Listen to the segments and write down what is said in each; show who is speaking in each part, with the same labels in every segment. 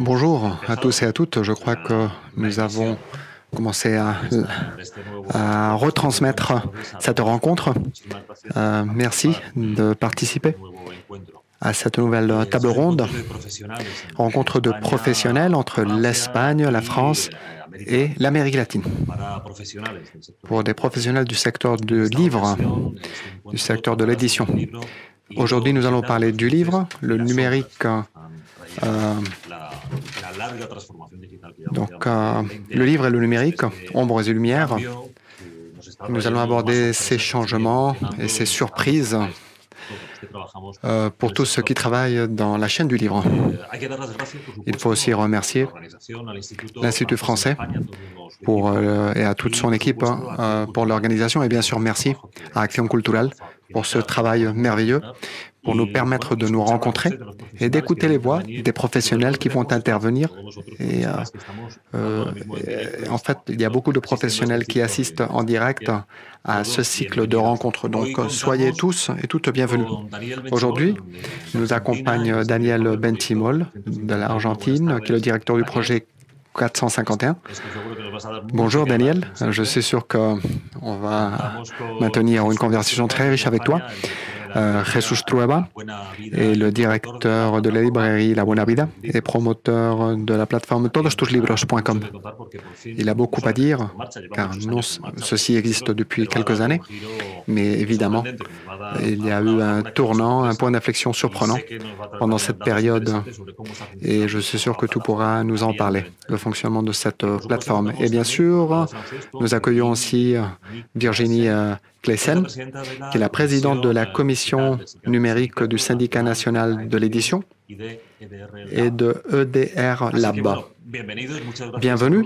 Speaker 1: Bonjour à tous et à toutes. Je crois que nous avons commencé à, retransmettre cette rencontre. Euh, merci de participer à cette nouvelle table ronde, rencontre de professionnels entre l'Espagne, la France et l'Amérique latine. Pour des professionnels du secteur du livre, du secteur de l'édition. Aujourd'hui, nous allons parler du livre, le numérique euh, donc, euh, le livre et le numérique, ombres et lumières. Nous allons aborder ces changements et ces surprises euh, pour tous ceux qui travaillent dans la chaîne du livre. Il faut aussi remercier l'Institut français et à toute son équipe pour l'organisation et bien sûr merci à Action Culturelle pour ce travail merveilleux pour nous permettre de nous rencontrer et d'écouter les voix des professionnels qui vont intervenir. Et, euh, euh, en fait, il y a beaucoup de professionnels qui assistent en direct à ce cycle de rencontres. Donc, soyez tous et toutes bienvenus. Aujourd'hui, nous accompagne Daniel Bentimol de l'Argentine, qui est le directeur du projet 451. Bonjour Daniel, je suis sûr qu'on va maintenir une conversation très riche avec toi. Euh, Jesus Trueba est le directeur de la librairie La Buena Vida et promoteur de la plateforme todostuslibros.com. Il a beaucoup à dire, car non, ceci existe depuis quelques années, mais évidemment, il y a eu un tournant, un point d'inflexion surprenant pendant cette période, et je suis sûr que tu pourras nous en parler, le fonctionnement de cette plateforme. Et bien sûr, nous accueillons aussi Virginie Klesen, qui est la présidente de la commission numérique du syndicat national de l'édition et de EDR Lab. Bienvenue.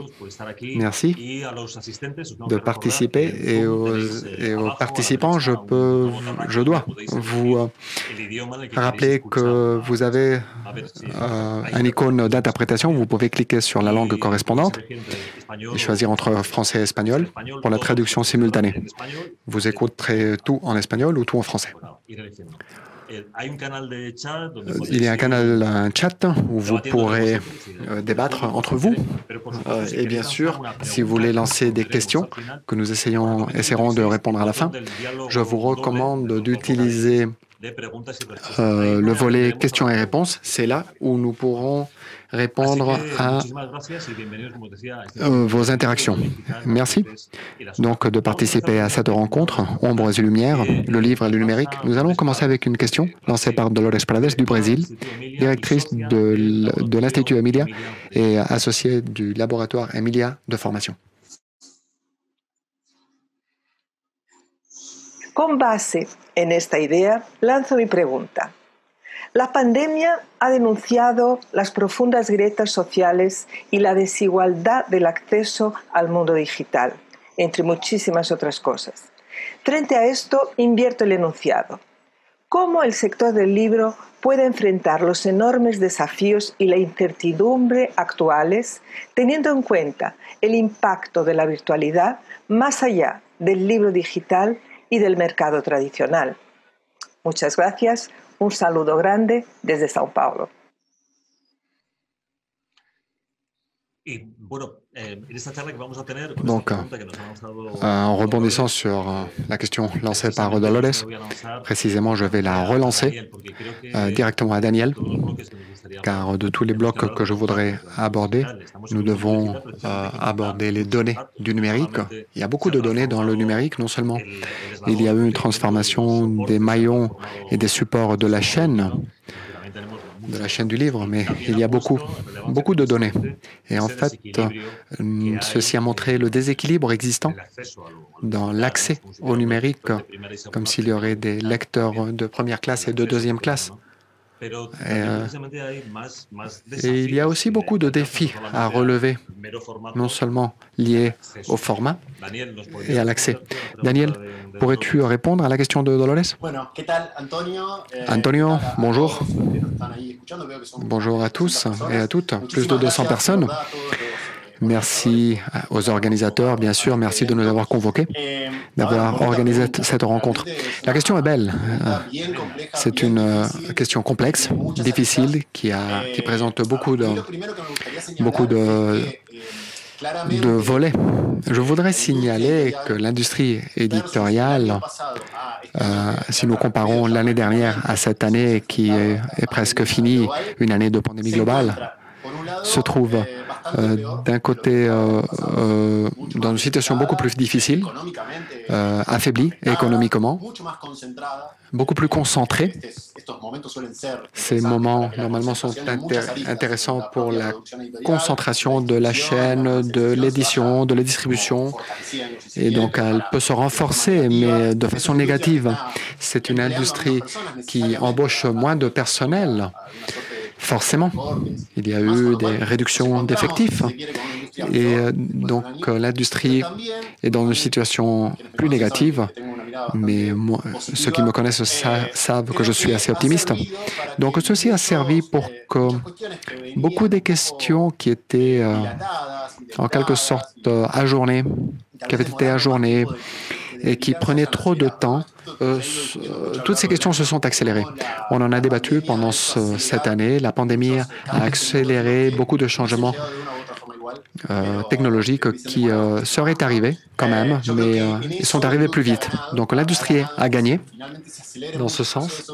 Speaker 1: Merci de participer et aux, participants, je, peux, je dois vous euh, rappeler que vous avez euh, un icône d'interprétation. Vous pouvez cliquer sur la langue correspondante et choisir entre français et espagnol pour la traduction simultanée. Vous écouterez tout en espagnol ou tout en français. Il y a un canal, un chat où vous pourrez euh, débattre entre vous. Euh, et bien sûr, si vous voulez lancer des questions que nous essayons, essaierons de répondre à la fin, je vous recommande d'utiliser euh, le volet questions et réponses. C'est là où nous pourrons répondre à euh, vos interactions. Merci donc de participer à cette rencontre, Ombres et Lumières, le livre et le numérique. Nous allons commencer avec une question lancée par Dolores Prades du Brésil, directrice de, de l'Institut Emilia et associée du laboratoire Emilia de formation.
Speaker 2: Con base en esta idea, lanzo mi pregunta. La pandemia ha denunciado las profundas grietas sociales y la desigualdad del acceso al mundo digital, entre muchísimas otras cosas. Frente a esto, invierto el enunciado. ¿Cómo el sector del libro puede enfrentar los enormes desafíos y la incertidumbre actuales, teniendo en cuenta el impacto de la virtualidad más allá del libro digital y del mercado tradicional? Muchas gracias. Un saludo grande desde Sao Paulo.
Speaker 1: Donc, en rebondissant sur euh, la question lancée par Dolores, précisément, je vais la relancer euh, directement à Daniel, car de tous les blocs que je voudrais aborder, nous devons euh, aborder les données du numérique. Il y a beaucoup de données dans le numérique, non seulement il y a eu une transformation des maillons et des supports de la chaîne, de la chaîne du livre, mais il y a beaucoup, beaucoup de données. Et en fait, euh, ceci a montré le déséquilibre existant dans l'accès au numérique, comme s'il y aurait des lecteurs de première classe et de deuxième classe. Et, il y a aussi beaucoup de défis à relever, non seulement liés au format et à l'accès? Daniel, pourrais-tu répondre à la question de Dolores? Antonio, eh, bonjour. Bonjour à tous et à toutes, plus de 200 personnes. Merci aux organisateurs, bien sûr. Merci de nous avoir convoqués, d'avoir organisé cette rencontre. La question est belle. C'est une question complexe, difficile, qui, a, qui présente beaucoup de, beaucoup de, de volets. Je voudrais signaler que l'industrie éditoriale, euh, si nous comparons l'année dernière à cette année qui est, presque finie, une année de pandémie globale, se trouve euh, d'un côté euh, euh, dans une situation beaucoup plus difficile, affaiblie économiquement, beaucoup plus concentrée. Ces moments, normalement, sont intéressants pour la concentration de la chaîne, de l'édition, de la distribution. Et donc, elle peut se renforcer, mais de façon négative. C'est une industrie qui embauche moins de personnel Forcément, il y a eu des réductions d'effectifs. Et euh, donc euh, l'industrie est dans une situation plus négative, mais ceux qui me connaissent savent que je suis assez optimiste. Donc ceci a servi pour que beaucoup des questions qui étaient euh, en quelque sorte ajournées, qui avaient été ajournées, et qui prenaient trop de temps, euh, euh, toutes ces questions se sont accélérées. On en a débattu pendant cette année. La pandémie a accéléré beaucoup de changements euh, technologiques qui seraient arrivés quand même, mais ils sont arrivés plus vite. Donc l'industrie a gagné dans ce sens.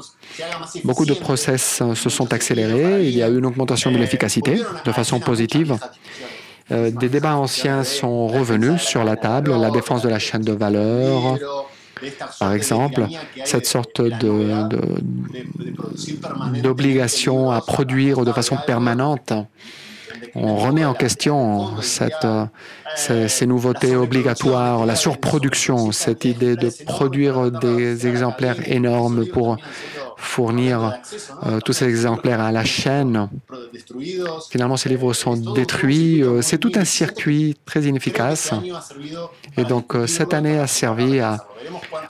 Speaker 1: Beaucoup de process se sont accélérés. Il y a eu une augmentation de l'efficacité de façon positive. Euh, des débats anciens sont revenus sur la table, la défense de la chaîne de valeur, par exemple, cette sorte d'obligation à produire de façon permanente. On remet en question ces, nouveautés obligatoires, la surproduction, cette idée de produire des exemplaires énormes pour fournir euh, tous ces exemplaires à la chaîne. Finalement, ces livres sont détruits. Euh, c'est tout un circuit très inefficace. Et donc, euh, cette année a servi à,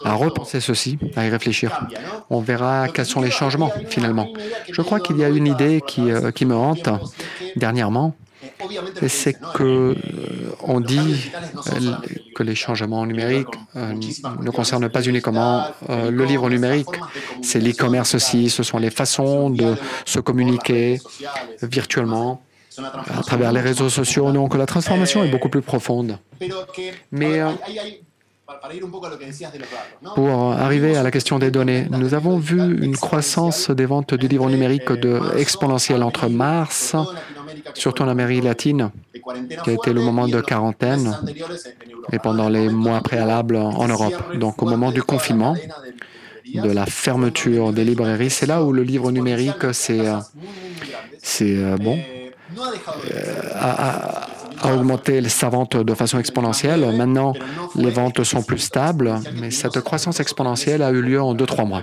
Speaker 1: repenser ceci, à y réfléchir. On verra quels sont les changements, finalement. Je crois qu'il y a une idée qui me hante dernièrement c'est que euh, on dit euh, que les changements numériques euh, ne concernent pas uniquement le livre numérique, c'est l'e-commerce aussi, ce sont les façons de se communiquer virtuellement à travers les réseaux sociaux. Donc la transformation est beaucoup plus profonde. Mais pour arriver à la question des données, nous avons vu une croissance des ventes du livre numérique de exponentielle entre mars, surtout en Amérique latine, qui a été le moment de quarantaine, et pendant les mois préalables en Europe. Donc au moment du confinement, de la fermeture des librairies, c'est là où le livre numérique, c'est euh, bon, euh, augmenté sa vente de façon exponentielle. Maintenant, les ventes sont plus stables, mais cette croissance exponentielle a eu lieu en deux, trois mois.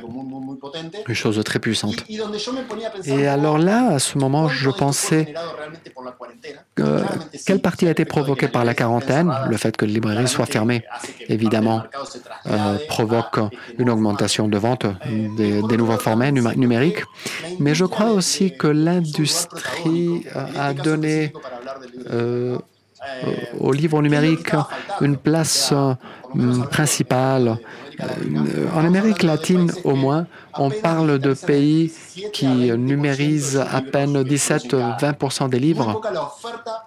Speaker 1: Une chose très puissante. Et alors là, à ce moment, je pensais que quelle partie a été provoquée par la quarantaine? Le fait que les librairies soient fermées, évidemment, euh, provoque une augmentation de vente des, nouveaux formats numériques. Mais je crois aussi que l'industrie a donné euh, au livre numérique une place euh, principale. En Amérique latine, au moins, on parle de pays qui numérisent à peine 17-20% des livres.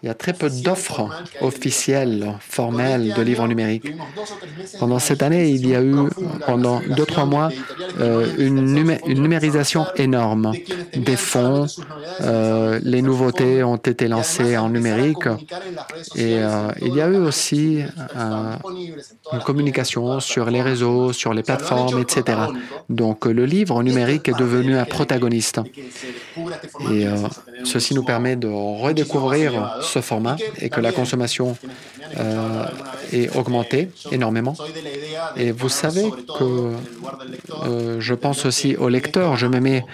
Speaker 1: Il y a très peu d'offres officielles, formelles de livres numériques. Pendant cette année, il y a eu, pendant 2-3 mois, euh, une, numérisation énorme des fonds. Euh, les nouveautés ont été lancées en numérique et euh, il y a eu aussi une communication sur les réseaux, sur les plateformes, etc. Donc le livre livre numérique est devenu un protagoniste. Et euh, ceci nous permet de redécouvrir ce format et que la consommation euh, est augmentée énormément. Et vous savez que euh, je pense aussi au lecteur, je me mets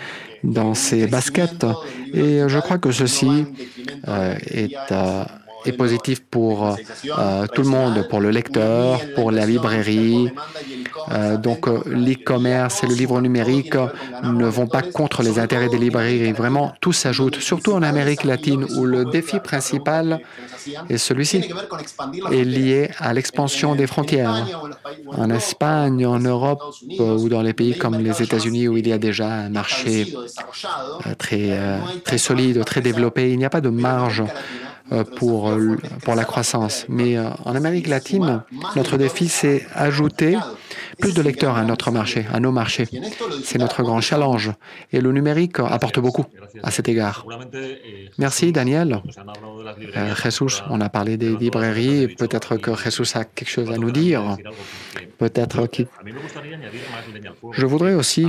Speaker 1: dans ces baskets et je crois que ceci est est positif pour euh, tout le monde, pour le lecteur, pour la librairie. Euh, donc l'e-commerce et le livre numérique ne vont pas contre les intérêts des librairies. Vraiment, tout s'ajoute, surtout en Amérique latine où le défi principal est celui-ci, est lié à l'expansion des frontières. En Espagne, en Europe ou dans les pays comme les États-Unis où il y a déjà un marché très, solide, très développé, il n'y a pas de marge euh, pour, euh, pour la croissance. Mais euh, en Amérique latine, notre défi, c'est ajouter plus de lecteurs à notre marché, à nos marchés. C'est notre grand challenge. Et le numérique apporte beaucoup à cet égard. Merci, Daniel. Euh, on a parlé des librairies. Peut-être que Jesus a quelque chose à nous dire. Peut-être qu'il... Je voudrais aussi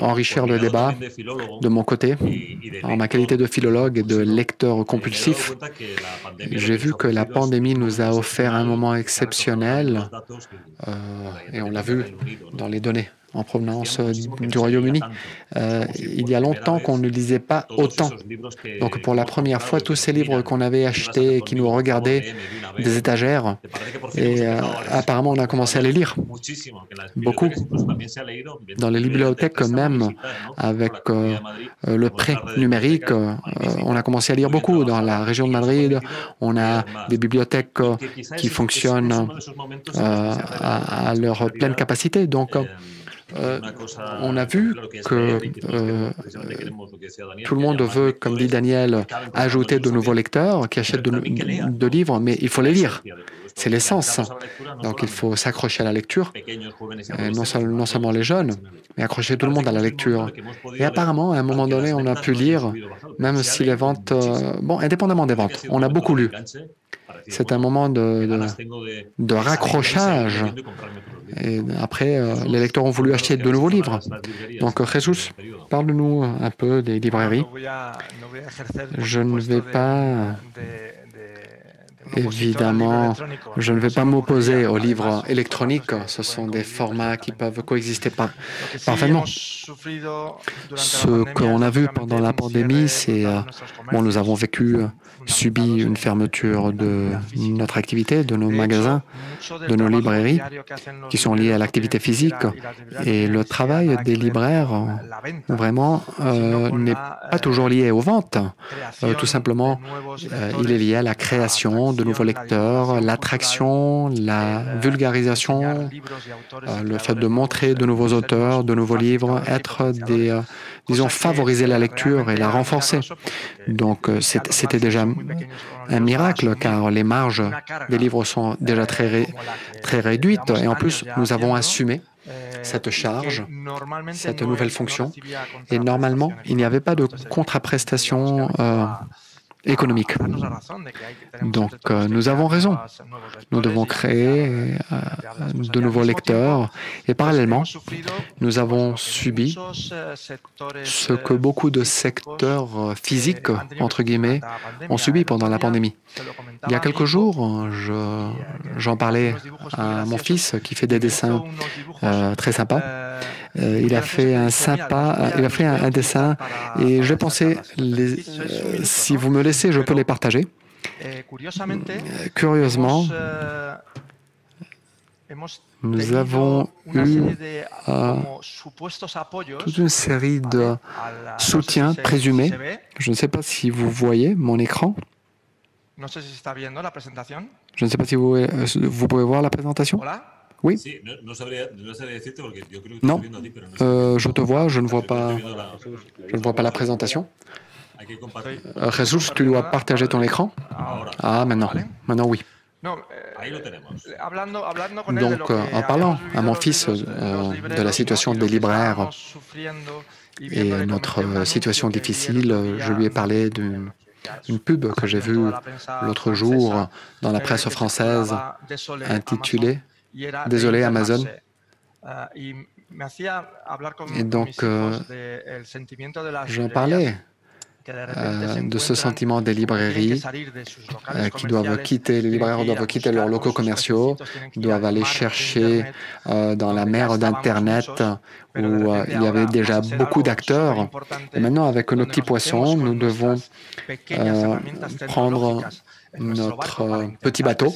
Speaker 1: enrichir le débat de mon côté. En ma qualité de philologue et de lecteur compulsif, j'ai vu que la pandémie nous a offert un moment exceptionnel, euh, et on l'a vu dans les données en provenance euh, du Royaume-Uni. Euh, il y a longtemps qu'on ne lisait pas autant. Donc pour la première fois, tous ces livres qu'on avait achetés et qui nous regardaient des étagères, et euh, apparemment on a commencé à les lire. Beaucoup. Dans les bibliothèques même, avec le prêt numérique, on a commencé à lire beaucoup. Dans la région de Madrid, on a des bibliothèques qui fonctionnent à, à leur pleine capacité. Donc, euh, on a vu que euh, tout le monde veut, comme dit Daniel, ajouter de nouveaux lecteurs qui achètent de, livres, mais il faut les lire. C'est l'essence. Donc il faut s'accrocher à la lecture, non, non, seulement les jeunes, mais accrocher tout le monde à la lecture. Et apparemment, à un moment donné, on a pu lire, même si les ventes, euh, bon, indépendamment des ventes, on a beaucoup lu. C'est un moment de, de, raccrochage. Et après, euh, les lecteurs ont voulu acheter de nouveaux livres. Donc, Jesus, parle-nous un peu des librairies. Je ne vais pas Évidemment, je ne vais pas m'opposer aux livres électroniques. Ce sont des formats qui peuvent coexister parfaitement. Ce qu'on a vu pendant la pandémie, c'est... Euh, bon, nous avons vécu subi une fermeture de notre activité, de nos magasins, de nos librairies qui sont liées à l'activité physique. Et le travail des libraires, vraiment, euh, n'est pas toujours lié aux ventes. Euh, tout simplement, euh, il est lié à la création de nouveaux lecteurs, l'attraction, la vulgarisation, le fait de montrer de nouveaux auteurs, de nouveaux livres, être des disons, favoriser la lecture et la renforcer. Donc, euh, c'était déjà un miracle car les marges des livres sont déjà très, très réduites et en plus, nous avons assumé cette charge, cette nouvelle fonction. Et normalement, il n'y avait pas de contraprestation euh, économique. Donc, euh, nous avons raison. Nous devons créer euh, de nouveaux lecteurs et parallèlement, nous avons subi ce que beaucoup de secteurs euh, physiques, entre guillemets, ont subi pendant la pandémie. Il y a quelques jours, j'en parlais à mon fils qui fait des dessins très sympas. Euh, il a fait un sympa, il a fait un, dessin et je pensais, les, euh, si vous me laissez, je peux les partager. Curieusement, nous avons eu euh, toute une série de soutiens présumés. Je ne sais pas si vous voyez mon écran. Je ne sais pas si vous, vous pouvez voir la présentation. Oui. Non, euh, je te vois, je ne vois pas, je ne vois pas la présentation. Euh, Jesus, tu dois partager ton écran. Ah, maintenant, maintenant oui. Donc, euh, en parlant à mon fils de la situation des libraires et notre situation difficile, je lui ai parlé d'une pub que j'ai vue l'autre jour dans la presse française intitulée Désolé, Amazon. Et donc, euh, j'en parlais euh, de ce sentiment des librairies euh, qui doivent quitter, les libraires doivent quitter leurs locaux commerciaux, doivent aller chercher euh, dans la mer d'Internet où il y avait déjà beaucoup d'acteurs. Et maintenant, avec nos petits poissons, nous devons prendre notre petit bateau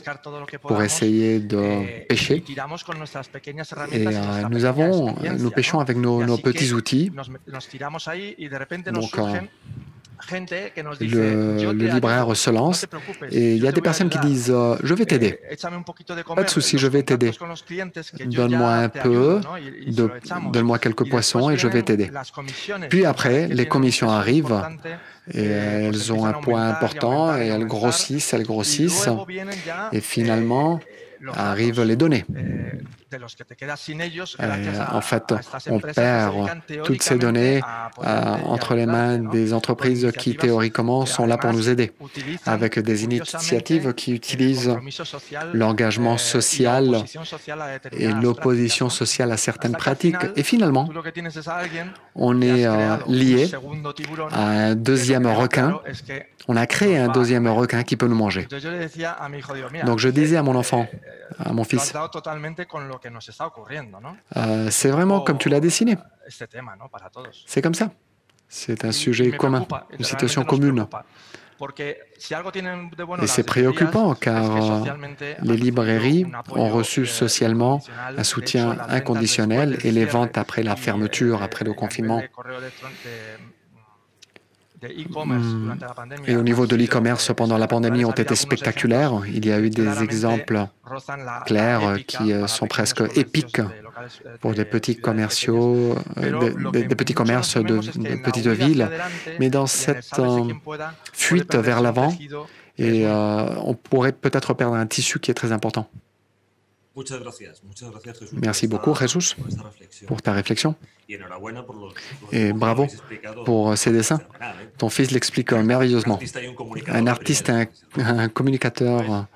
Speaker 1: pour essayer de pêcher. Et nous avons, nous pêchons avec nos, nos petits outils. Donc, le, libraire se lance et il y a des personnes qui disent euh, Je vais t'aider. Pas de souci, je vais t'aider. Donne-moi un peu, donne-moi quelques poissons et je vais t'aider. Puis après, les commissions arrivent et elles ont un poids important et elles grossissent, elles grossissent. Et finalement, arrivent les données. Euh, en fait, on perd toutes ces données euh, entre les mains des entreprises qui théoriquement sont là pour nous aider, avec des initiatives qui utilisent l'engagement social et l'opposition sociale à certaines pratiques. Et finalement, on est euh, lié à un deuxième requin. On a créé un deuxième requin qui peut nous manger. Donc je disais à mon enfant, à mon fils, euh, c'est vraiment comme tu l'as dessiné. C'est comme ça. C'est un sujet commun, une situation commune. Et c'est préoccupant car les librairies ont reçu socialement un soutien inconditionnel et les ventes après la fermeture, après le confinement. Et au niveau de l'e-commerce pendant la pandémie ont été spectaculaires. Il y a eu des exemples clairs qui euh, sont presque épiques pour des petits commerciaux, euh, des, petits commerces de, petites villes. Mais dans cette euh, fuite vers l'avant, et on pourrait peut-être perdre un tissu qui est très important. Merci beaucoup, Jesus, pour ta réflexion. Et bravo pour ces dessins. Ton fils l'explique merveilleusement. Un artiste, un, un communicateur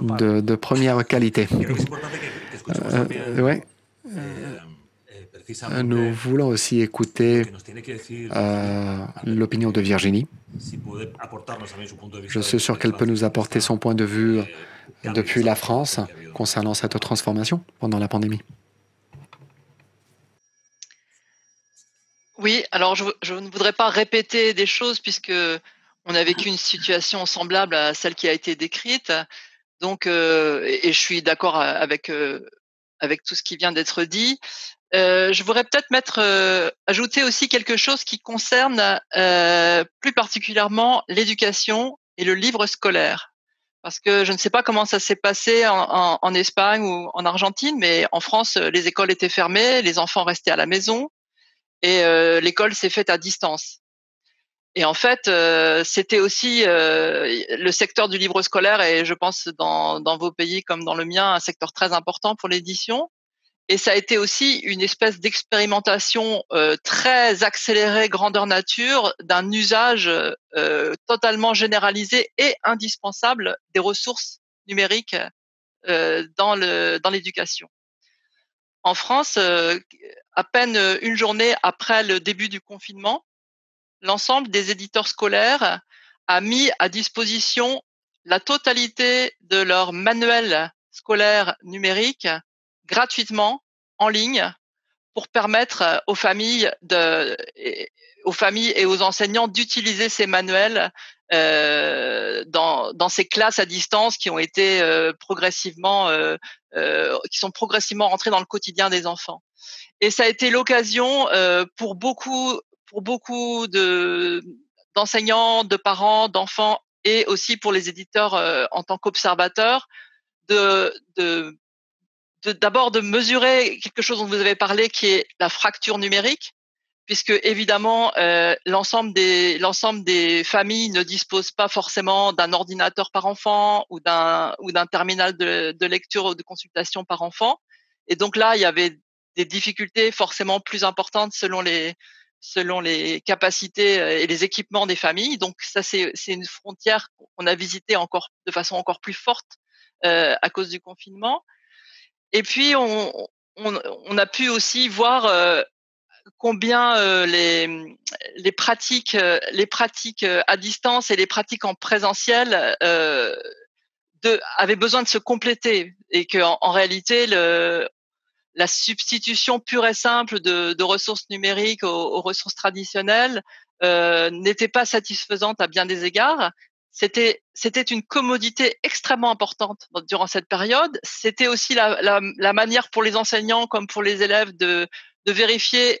Speaker 1: de, première qualité. Euh, ouais. Euh, nous voulons aussi écouter euh, l'opinion de Virginie. Je suis sûr qu'elle peut nous apporter son point de vue depuis la France concernant cette transformation pendant la pandémie.
Speaker 3: Oui, alors je, ne voudrais pas répéter des choses puisque on a vécu une situation semblable à celle qui a été décrite. Donc, euh, et je suis d'accord avec avec tout ce qui vient d'être dit. Euh, je voudrais peut-être mettre, euh, ajouter aussi quelque chose qui concerne euh, plus particulièrement l'éducation et le livre scolaire. Parce que je ne sais pas comment ça s'est passé en, en, en, Espagne ou en Argentine, mais en France, les écoles étaient fermées, les enfants restaient à la maison et l'école s'est faite à distance. Et en fait, c'était aussi le secteur du livre scolaire, et je pense dans, dans vos pays comme dans le mien, un secteur très important pour l'édition. Et ça a été aussi une espèce d'expérimentation euh, très accélérée, grandeur nature, d'un usage euh, totalement généralisé et indispensable des ressources numériques euh, dans l'éducation. En France, à peine une journée après le début du confinement, l'ensemble des éditeurs scolaires a mis à disposition la totalité de leurs manuels scolaires numériques gratuitement en ligne pour permettre euh, aux familles aux familles et aux enseignants d'utiliser ces manuels euh, dans, ces classes à distance qui ont été euh, progressivement, euh, euh, qui sont progressivement rentrées dans le quotidien des enfants. Et ça a été l'occasion pour beaucoup, pour beaucoup de d'enseignants, de parents, d'enfants et aussi pour les éditeurs en tant qu'observateurs de, de d'abord de, mesurer quelque chose dont vous avez parlé, qui est la fracture numérique, puisque évidemment euh, l'ensemble des l'ensemble des familles ne disposent pas forcément d'un ordinateur par enfant ou d'un ou d'un terminal de, de, lecture ou de consultation par enfant. Et donc là, il y avait des difficultés forcément plus importantes selon les selon les capacités euh, et les équipements des familles. Donc ça, c'est c'est une frontière qu'on a visitée encore de façon encore plus forte euh, à cause du confinement. Et puis, on, on, on a pu aussi voir euh, combien les, les pratiques, les pratiques à distance et les pratiques en présentiel de, avaient besoin de se compléter et que en, réalité le, la substitution pure et simple de, de ressources numériques aux, aux ressources traditionnelles euh, n'était pas satisfaisante à bien des égards. C'était c'était une commodité extrêmement importante durant cette période. C'était aussi la, la, la, manière pour les enseignants comme pour les élèves de, de vérifier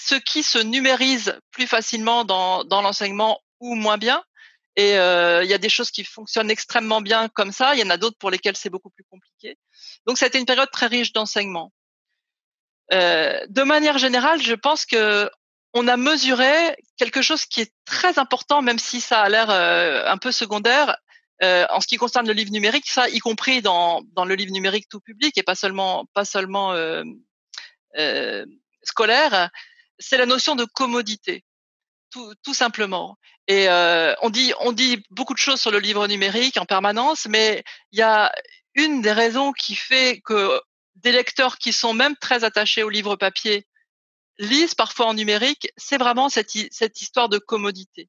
Speaker 3: ce qui se numérise plus facilement dans, l'enseignement ou moins bien. Et euh, il y a des choses qui fonctionnent extrêmement bien comme ça. Il y en a d'autres pour lesquelles c'est beaucoup plus compliqué. Donc, ça a été une période très riche d'enseignement. Euh, de manière générale, je pense que on a mesuré quelque chose qui est très important, même si ça a l'air euh, un peu secondaire, en ce qui concerne le livre numérique, ça, y compris dans, le livre numérique tout public et pas seulement scolaire, c'est la notion de commodité, tout, simplement. Et euh, on dit beaucoup de choses sur le livre numérique en permanence, mais il y a une des raisons qui fait que des lecteurs qui sont même très attachés au livre papier lisent parfois en numérique, c'est vraiment cette, histoire de commodité.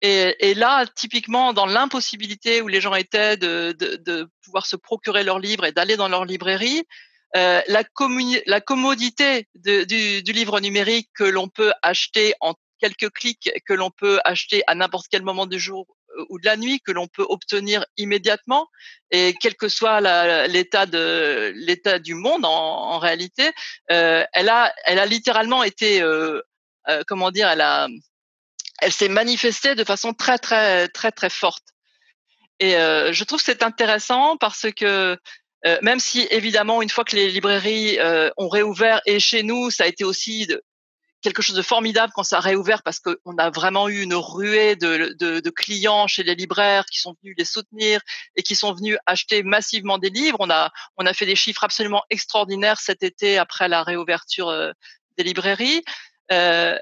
Speaker 3: Et, là, typiquement, dans l'impossibilité où les gens étaient de, pouvoir se procurer leurs livres et d'aller dans leur librairie, euh, la, la, commodité de, du, du, livre numérique que l'on peut acheter en quelques clics, que l'on peut acheter à n'importe quel moment du jour euh, ou de la nuit que l'on peut obtenir immédiatement et quel que soit l'état du monde en, en réalité, euh, elle a elle a littéralement été euh, euh, comment dire, elle elle s'est manifestée de façon très très très très forte. Et euh, je trouve que c'est intéressant parce que même si évidemment une fois que les librairies ont réouvert et chez nous ça a été aussi de, quelque chose de formidable quand ça a réouvert parce qu'on a vraiment eu une ruée de, de, de, clients chez les libraires qui sont venus les soutenir et qui sont venus acheter massivement des livres. On a, on a fait des chiffres absolument extraordinaires cet été après la réouverture euh, des librairies. Euh,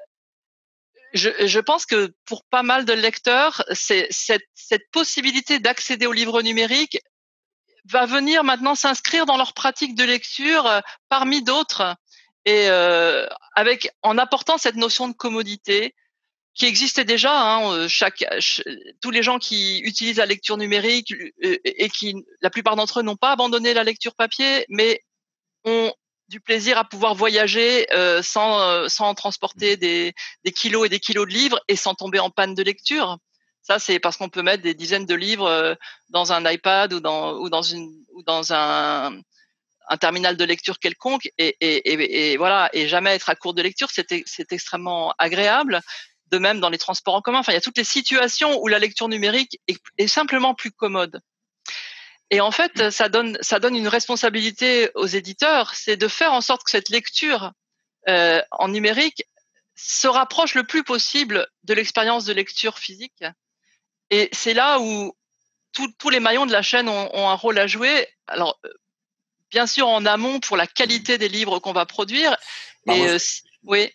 Speaker 3: je, je, pense que pour pas mal de lecteurs, c'est cette, cette possibilité d'accéder aux livres numériques va venir maintenant s'inscrire dans leur pratique de lecture euh, parmi d'autres et euh, avec en apportant cette notion de commodité qui existait déjà. Hein, euh, chaque, tous les gens qui utilisent la lecture numérique euh, et, qui, la plupart d'entre eux, n'ont pas abandonné la lecture papier, mais ont du plaisir à pouvoir voyager euh, sans, sans transporter des, des kilos et des kilos de livres et sans tomber en panne de lecture. Ça, c'est parce qu'on peut mettre des dizaines de livres dans un iPad ou dans, un, terminal de lecture quelconque et, voilà et jamais être à court de lecture, c'est extrêmement agréable. De même dans les transports en commun. Enfin, il y a toutes les situations où la lecture numérique est, simplement plus commode. Et en fait, ça donne, ça donne une responsabilité aux éditeurs, c'est de faire en sorte que cette lecture euh, en numérique se rapproche le plus possible de l'expérience de lecture physique. Et c'est là où tous les maillons de la chaîne ont, ont, un rôle à jouer. Alors, bien sûr en amont pour la qualité des livres qu'on va produire. Et, euh, oui.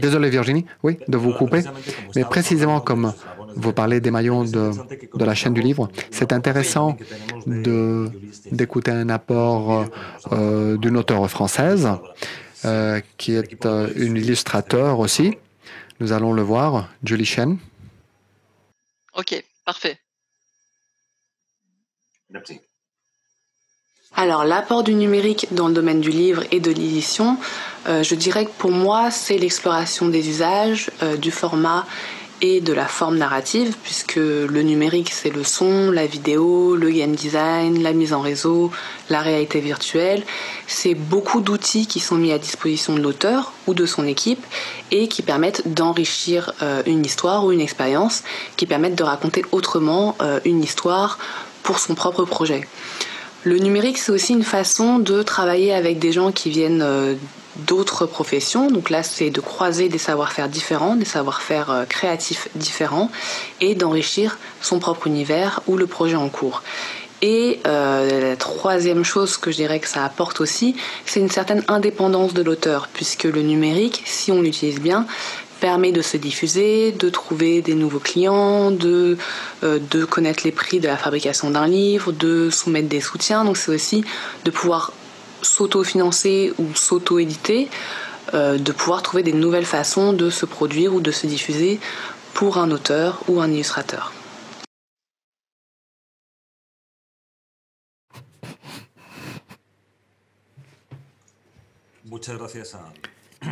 Speaker 1: Désolé Virginie, oui, de vous couper, mais précisément comme vous parlez des maillons de, de la chaîne du livre, c'est intéressant d'écouter un apport euh, d'une auteure française euh, qui est euh, une illustrateur aussi. Nous allons le voir, Julie Chen.
Speaker 3: Ok, parfait.
Speaker 4: Alors l'apport du numérique dans le domaine du livre et de l'édition, euh, je dirais que pour moi c'est l'exploration des usages, euh, du format et de la forme narrative, puisque le numérique c'est le son, la vidéo, le game design, la mise en réseau, la réalité virtuelle. C'est beaucoup d'outils qui sont mis à disposition de l'auteur ou de son équipe et qui permettent d'enrichir euh, une histoire ou une expérience, qui permettent de raconter autrement euh, une histoire pour son propre projet. Le numérique, c'est aussi une façon de travailler avec des gens qui viennent euh, d'autres professions. Donc là, c'est de croiser des savoir-faire différents, des savoir-faire euh, créatifs différents et d'enrichir son propre univers ou le projet en cours. Et euh, la troisième chose que je dirais que ça apporte aussi, c'est une certaine indépendance de l'auteur, puisque le numérique, si on l'utilise bien, permet de se diffuser, de trouver des nouveaux clients, de, euh, de connaître les prix de la fabrication d'un livre, de soumettre des soutiens. Donc c'est aussi de pouvoir s'auto-financer ou s'auto-éditer, de pouvoir trouver des nouvelles façons de se produire ou de se diffuser pour un auteur ou un illustrateur.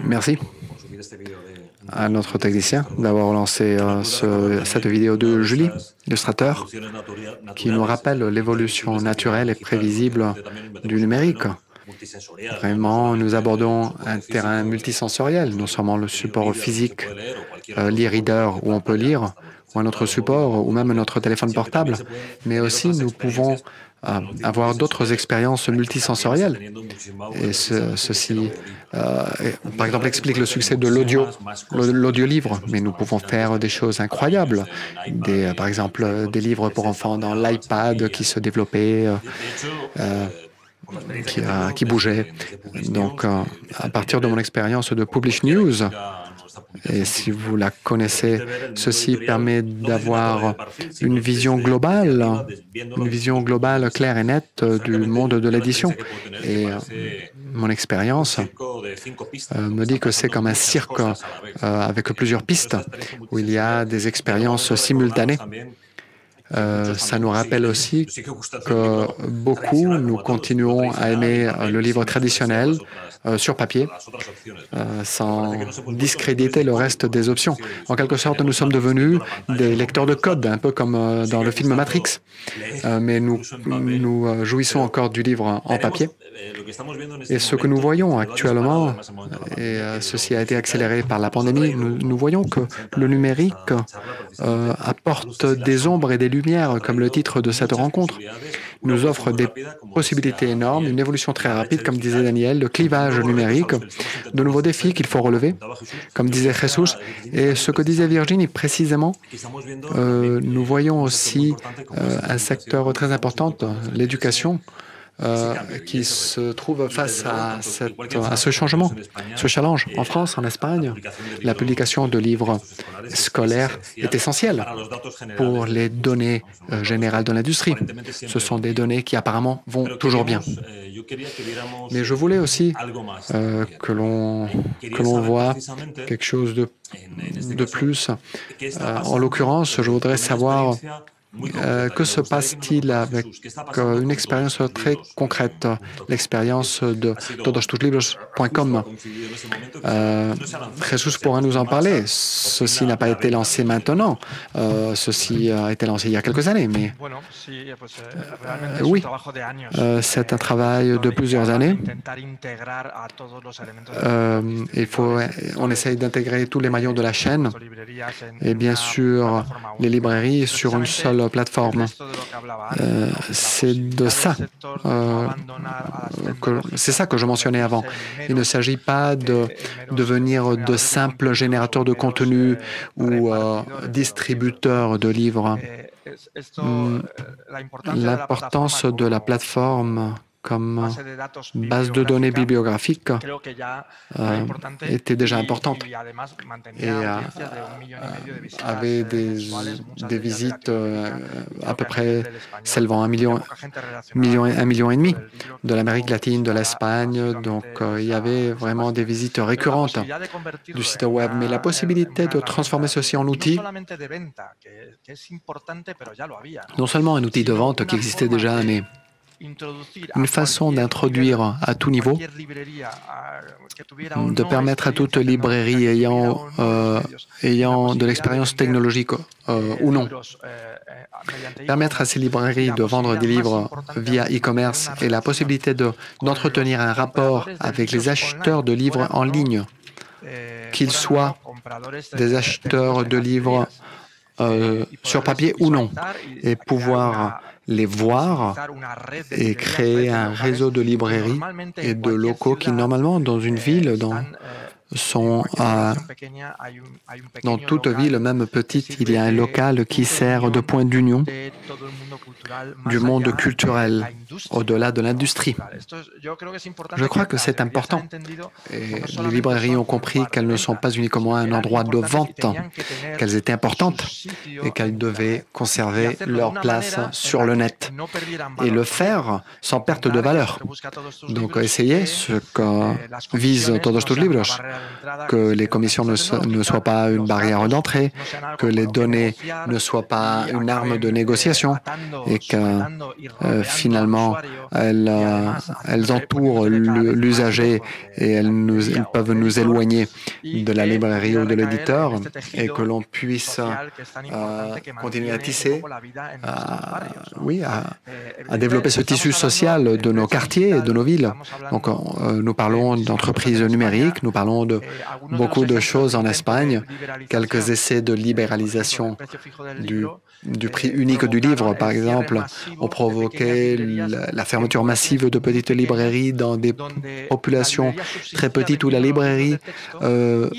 Speaker 1: Merci à notre technicien d'avoir lancé euh, cette vidéo de Julie, illustrateur, qui nous rappelle l'évolution naturelle et prévisible du numérique. Vraiment, nous abordons un terrain multisensoriel, non seulement le support physique, euh, l'e-reader où on peut lire, ou un autre support, ou même notre téléphone portable, mais aussi nous pouvons avoir d'autres expériences multisensorielles. Et ceci, euh, par exemple, explique le succès de l'audio, l'audio-livre, mais nous pouvons faire des choses incroyables. Des, par exemple, des livres pour enfants dans l'iPad qui se développaient. Euh, qui, bougeait. Donc, euh, à partir de mon expérience de Publish News, et si vous la connaissez, ceci permet d'avoir une vision globale, une vision globale claire et nette du monde de l'édition. Et euh, mon expérience euh, me dit que c'est comme un cirque avec plusieurs pistes, où il y a des expériences simultanées. Ça nous rappelle aussi que beaucoup, nous continuons à aimer le livre traditionnel, euh, sur papier, euh, sans discréditer le reste des options. En quelque sorte, nous sommes devenus des lecteurs de code, un peu comme euh, dans le film Matrix, mais nous, nous jouissons encore du livre en papier. Et ce que nous voyons actuellement, et ceci a été accéléré par la pandémie, nous, voyons que le numérique apporte des ombres et des lumières, comme le titre de cette rencontre nous offre des possibilités énormes, une évolution très rapide, comme disait Daniel, le clivage numérique, de nouveaux défis qu'il faut relever, comme disait Jesus. Et ce que disait Virginie, précisément, euh, nous voyons aussi euh, un secteur très important, l'éducation, euh, qui se trouve face à, à, ce changement, ce challenge. En France, en Espagne, la publication de livres scolaires est essentielle pour les données euh, générales de l'industrie. Ce sont des données qui apparemment vont toujours bien. Mais je voulais aussi euh, que l'on voit quelque chose de, de plus. en l'occurrence, je voudrais savoir euh, que se passe-t-il avec euh, une expérience très concrète, l'expérience de todostuslibros.com euh, pourra nous en parler. Ceci n'a pas été lancé maintenant, euh, ceci a été lancé il y a quelques années, mais oui, c'est un travail de plusieurs années. il faut, on essaye d'intégrer tous les maillons de la chaîne et bien sûr les librairies sur une seule plateforme. Euh, c'est de ça euh, que c'est ça que je mentionnais avant. Il ne s'agit pas de devenir de simples générateurs de contenu ou euh, distributeurs de livres. Hmm. L'importance de la plateforme comme base de données bibliographiques euh, était déjà importante et euh, avait des, des visites euh, à peu près s'élevant à un million, million, un million et demi de l'Amérique latine, de l'Espagne. Donc il y avait vraiment des visites récurrentes du site web. Mais la possibilité de transformer ceci en outil, non seulement un outil de vente qui existait déjà, mais une façon d'introduire à tout niveau, de permettre à toute librairie ayant, euh, ayant de l'expérience technologique euh, ou non, permettre à ces librairies de vendre des livres via e-commerce et la possibilité d'entretenir un rapport avec les acheteurs de livres en ligne, qu'ils soient des acheteurs de livres euh, sur papier ou non, et pouvoir les voir et créer un réseau de librairies et de locaux qui, normalement, dans une ville, dans, sont dans toute ville, même petite, il y a un local qui sert de point d'union du monde culturel au-delà de l'industrie. Je crois que c'est important. Et les librairies ont compris qu'elles ne sont pas uniquement un endroit de vente, qu'elles étaient importantes et qu'elles devaient conserver leur place sur le net et le faire sans perte de valeur. Donc, essayer ce que vise Todos tus Libros, que les commissions ne, soient pas une barrière d'entrée, que les données ne soient pas une arme de négociation et que euh, finalement elles, euh, elles entourent l'usager et elles, peuvent nous éloigner de la librairie ou de l'éditeur et que l'on puisse euh, continuer à tisser, oui, à, développer ce tissu social de nos quartiers et de nos villes. Donc, nous parlons d'entreprises numériques, nous parlons de beaucoup de choses en Espagne, quelques essais de libéralisation du, prix unique du livre, par exemple, ont provoqué la, fermeture massive de petites librairies dans des populations très petites où la librairie euh,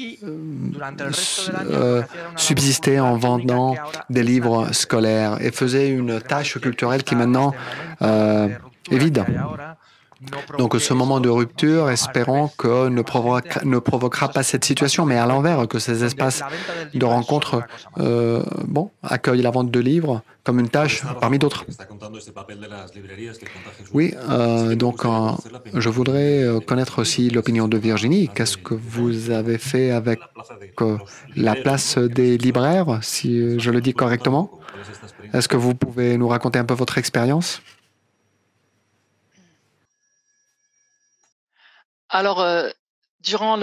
Speaker 1: euh, subsistait en vendant des livres scolaires et faisait une tâche culturelle qui maintenant euh, est vide. Donc ce moment de rupture, espérons que ne provoquera, pas cette situation, mais à l'envers, que ces espaces de rencontre euh, accueillent la vente de livres comme une tâche parmi d'autres. Oui, euh, donc euh, je voudrais connaître aussi l'opinion de Virginie. Qu'est-ce que vous avez fait avec la place des libraires, si je le dis correctement? Est-ce que vous pouvez nous raconter un peu votre expérience?
Speaker 3: Alors, euh, durant,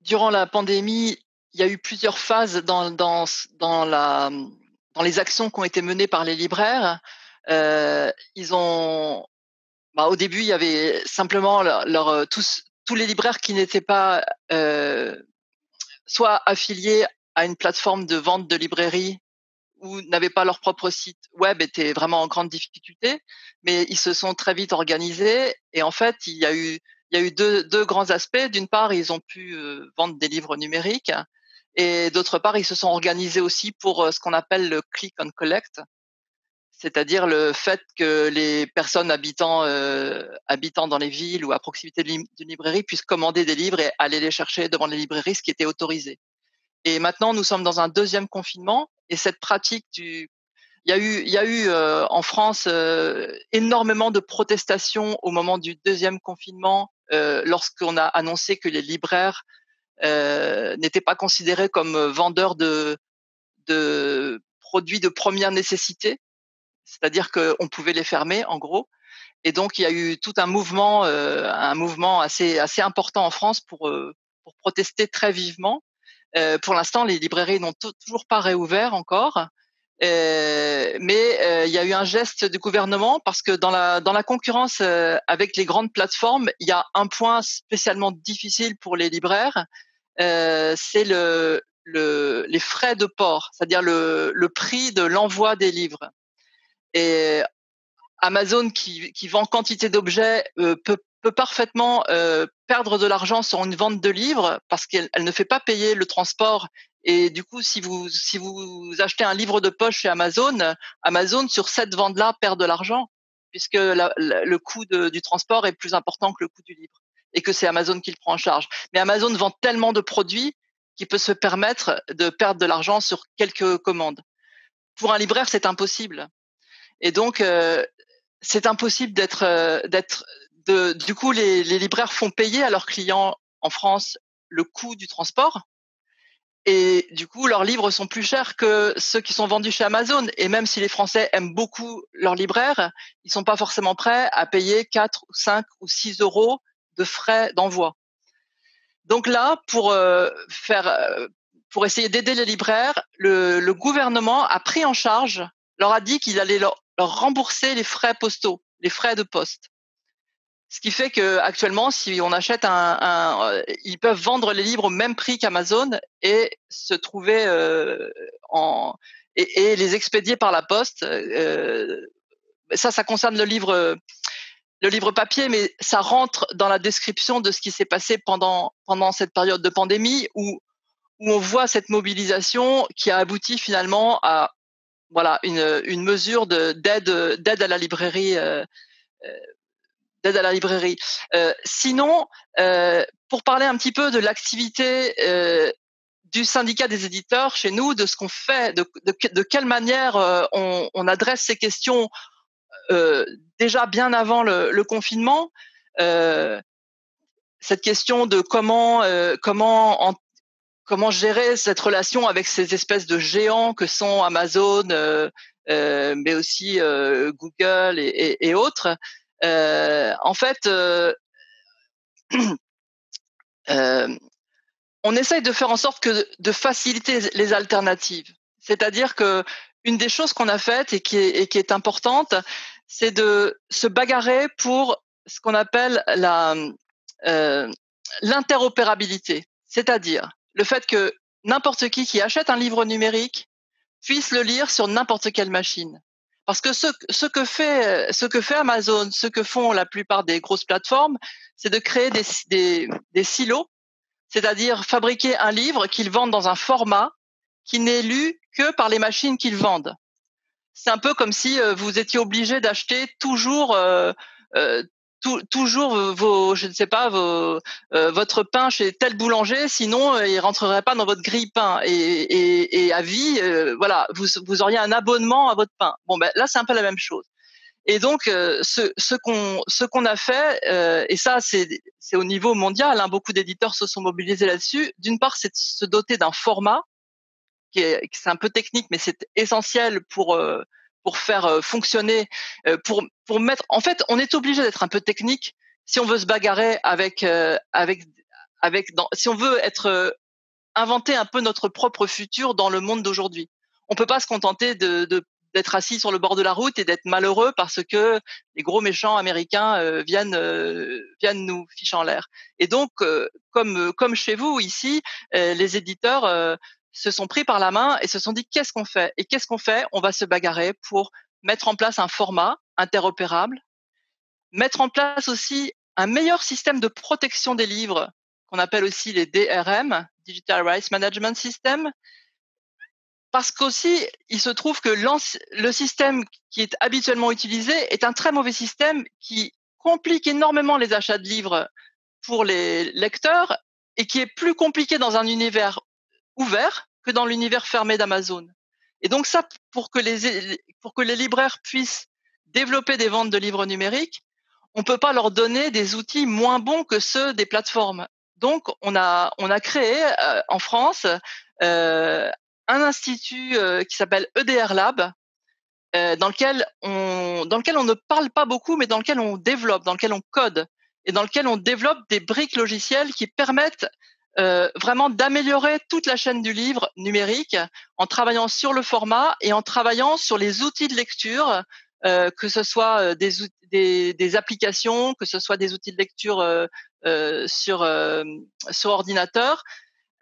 Speaker 3: durant la pandémie, il y a eu plusieurs phases dans, dans, dans, la, dans les actions qui ont été menées par les libraires. Euh, ils ont, bah, au début, il y avait simplement leur, euh, tous, tous les libraires qui n'étaient pas soit affiliés à une plateforme de vente de librairie ou n'avaient pas leur propre site web étaient vraiment en grande difficulté, mais ils se sont très vite organisés et en fait il y a eu il y a eu deux, deux grands aspects. D'une part, ils ont pu euh, vendre des livres numériques et d'autre part, ils se sont organisés aussi pour euh, ce qu'on appelle le click and collect, c'est-à-dire le fait que les personnes habitant euh, habitant dans les villes ou à proximité d'une librairie puissent commander des livres et aller les chercher devant les librairies, ce qui était autorisé. Et maintenant, nous sommes dans un deuxième confinement et cette pratique du il y a eu, il y a eu euh, en France euh, énormément de protestations au moment du deuxième confinement, euh, lorsqu'on a annoncé que les libraires euh, n'étaient pas considérés comme vendeurs de, de produits de première nécessité, c'est-à-dire qu'on pouvait les fermer, en gros. Et donc, il y a eu tout un mouvement, un mouvement assez assez important en France pour pour protester très vivement. Euh, pour l'instant, les librairies n'ont toujours pas réouvert encore. Euh, mais euh, il y a eu un geste du gouvernement parce que dans la concurrence avec les grandes plateformes, il y a un point spécialement difficile pour les libraires, c'est le, le les frais de port, c'est-à-dire le, prix de l'envoi des livres. Et Amazon qui vend quantité d'objets peut peut parfaitement euh, perdre de l'argent sur une vente de livres parce qu'elle ne fait pas payer le transport. Et du coup, si vous si vous achetez un livre de poche chez Amazon, Amazon sur cette vente-là perd de l'argent puisque le coût du transport est plus important que le coût du livre et que c'est Amazon qui le prend en charge. Mais Amazon vend tellement de produits qu'il peut se permettre de perdre de l'argent sur quelques commandes. Pour un libraire, c'est impossible. Et donc, euh, c'est impossible d'être euh, d'être du coup, les, libraires font payer à leurs clients en France le coût du transport. Et du coup, leurs livres sont plus chers que ceux qui sont vendus chez Amazon. Et même si les Français aiment beaucoup leurs libraires, ils sont pas forcément prêts à payer 4 ou 5 ou 6 euros de frais d'envoi. Donc là, pour euh, faire, euh, pour essayer d'aider les libraires, le, gouvernement a pris en charge, leur a dit qu'il allait leur rembourser les frais postaux, les frais de poste. Ce qui fait que actuellement, si on achète un, euh, ils peuvent vendre les livres au même prix qu'Amazon et se trouver euh, en et, les expédier par la poste. Euh, ça, ça concerne le livre, le livre papier, mais ça rentre dans la description de ce qui s'est passé pendant pendant cette période de pandémie où où on voit cette mobilisation qui a abouti finalement à voilà une, une mesure de d'aide d'aide à la librairie d'aide à la librairie. Euh, sinon, euh, pour parler un petit peu de l'activité euh, du syndicat des éditeurs chez nous, de ce qu'on fait, de, quelle manière on, adresse ces questions déjà bien avant le, confinement. cette question de comment comment en, comment gérer cette relation avec ces espèces de géants que sont Amazon, mais aussi Google et autres. En fait, on essaye de faire en sorte que de faciliter les alternatives. C'est-à-dire que une des choses qu'on a faites et qui est, importante, c'est de se bagarrer pour ce qu'on appelle l'interopérabilité. C'est-à-dire le fait que n'importe qui qui achète un livre numérique puisse le lire sur n'importe quelle machine. Parce que ce, que fait, Amazon, ce que font la plupart des grosses plateformes, c'est de créer des silos, c'est-à-dire fabriquer un livre qu'ils vendent dans un format qui n'est lu que par les machines qu'ils vendent. C'est un peu comme si euh, vous étiez obligé d'acheter toujours euh, euh, toujours vos, je ne sais pas, vos, euh, votre pain chez tel boulanger, sinon euh, il rentrerait pas dans votre grille pain et, et, et à vie, euh, voilà, vous, vous auriez un abonnement à votre pain. Bon ben là c'est un peu la même chose. Et donc ce, ce qu'on ce qu'on a fait, et ça c'est c'est au niveau mondial, hein, beaucoup d'éditeurs se sont mobilisés là-dessus. D'une part, c'est de se doter d'un format qui est c'est un peu technique, mais c'est essentiel pour pour faire euh, fonctionner, euh, pour pour mettre. En fait, on est obligé d'être un peu technique si on veut se bagarrer avec euh, avec avec dans, si on veut être inventer un peu notre propre futur dans le monde d'aujourd'hui. On peut pas se contenter de, de d'être assis sur le bord de la route et d'être malheureux parce que les gros méchants américains viennent viennent nous ficher en l'air. Et donc, comme comme chez vous ici, les éditeurs se sont pris par la main et se sont dit qu'est-ce qu'on fait? Et qu'est-ce qu'on fait? On va se bagarrer pour mettre en place un format interopérable, mettre en place aussi un meilleur système de protection des livres qu'on appelle aussi les DRM, Digital Rights Management System, parce qu'aussi, il se trouve que le système qui est habituellement utilisé est un très mauvais système qui complique énormément les achats de livres pour les lecteurs et qui est plus compliqué dans un univers ouvert que dans l'univers fermé d'Amazon. Et donc ça, pour que les pour que les libraires puissent développer des ventes de livres numériques, on peut pas leur donner des outils moins bons que ceux des plateformes. Donc on a on a créé euh, en France euh, un institut euh, qui s'appelle EDR Lab, dans lequel on dans lequel on ne parle pas beaucoup, mais dans lequel on développe, dans lequel on code et dans lequel on développe des briques logicielles qui permettent euh, vraiment d'améliorer toute la chaîne du livre numérique en travaillant sur le format et en travaillant sur les outils de lecture, euh, que ce soit euh, des, des, des, applications, que ce soit des outils de lecture euh, euh sur, sur ordinateur,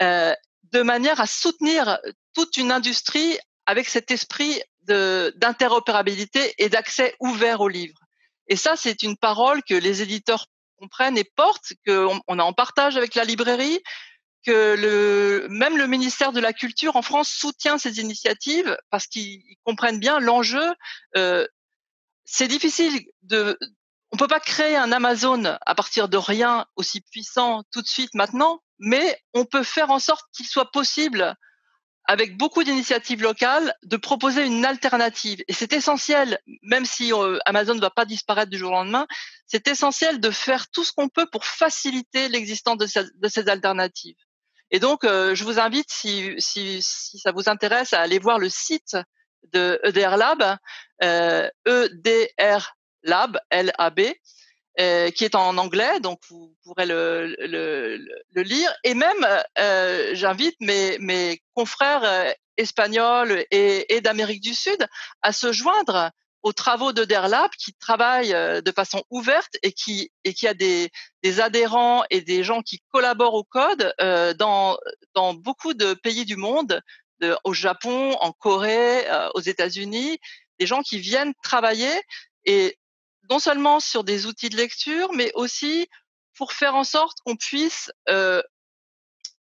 Speaker 3: de manière à soutenir toute une industrie avec cet esprit d'interopérabilité et d'accès ouvert aux livres. Et ça, c'est une parole que les éditeurs comprennent et portent, qu'on en partage avec la librairie, que même le ministère de la Culture en France soutient ces initiatives parce qu'ils comprennent bien l'enjeu. Euh, c'est difficile de, on peut pas créer un Amazon à partir de rien aussi puissant tout de suite maintenant, mais on peut faire en sorte qu'il soit possible avec beaucoup d'initiatives locales, de proposer une alternative. Et c'est essentiel, même si euh, Amazon ne va pas disparaître du jour au lendemain, c'est essentiel de faire tout ce qu'on peut pour faciliter l'existence de, ces alternatives. Et donc, euh, je vous invite, si, si, si, ça vous intéresse, à aller voir le site de EDR Lab, euh, EDR Lab, L-A-B, euh, qui est en anglais, donc vous pourrez le, le, le lire. Et même, euh, j'invite mes, mes confrères euh, espagnols et, et d'Amérique du Sud à se joindre aux travaux de DERLAB qui travaillent euh, de façon ouverte et qui et qui a des, des adhérents et des gens qui collaborent au code euh, dans dans beaucoup de pays du monde, de, au Japon, en Corée, euh, aux États-Unis, des gens qui viennent travailler et non seulement sur des outils de lecture, mais aussi pour faire en sorte qu'on puisse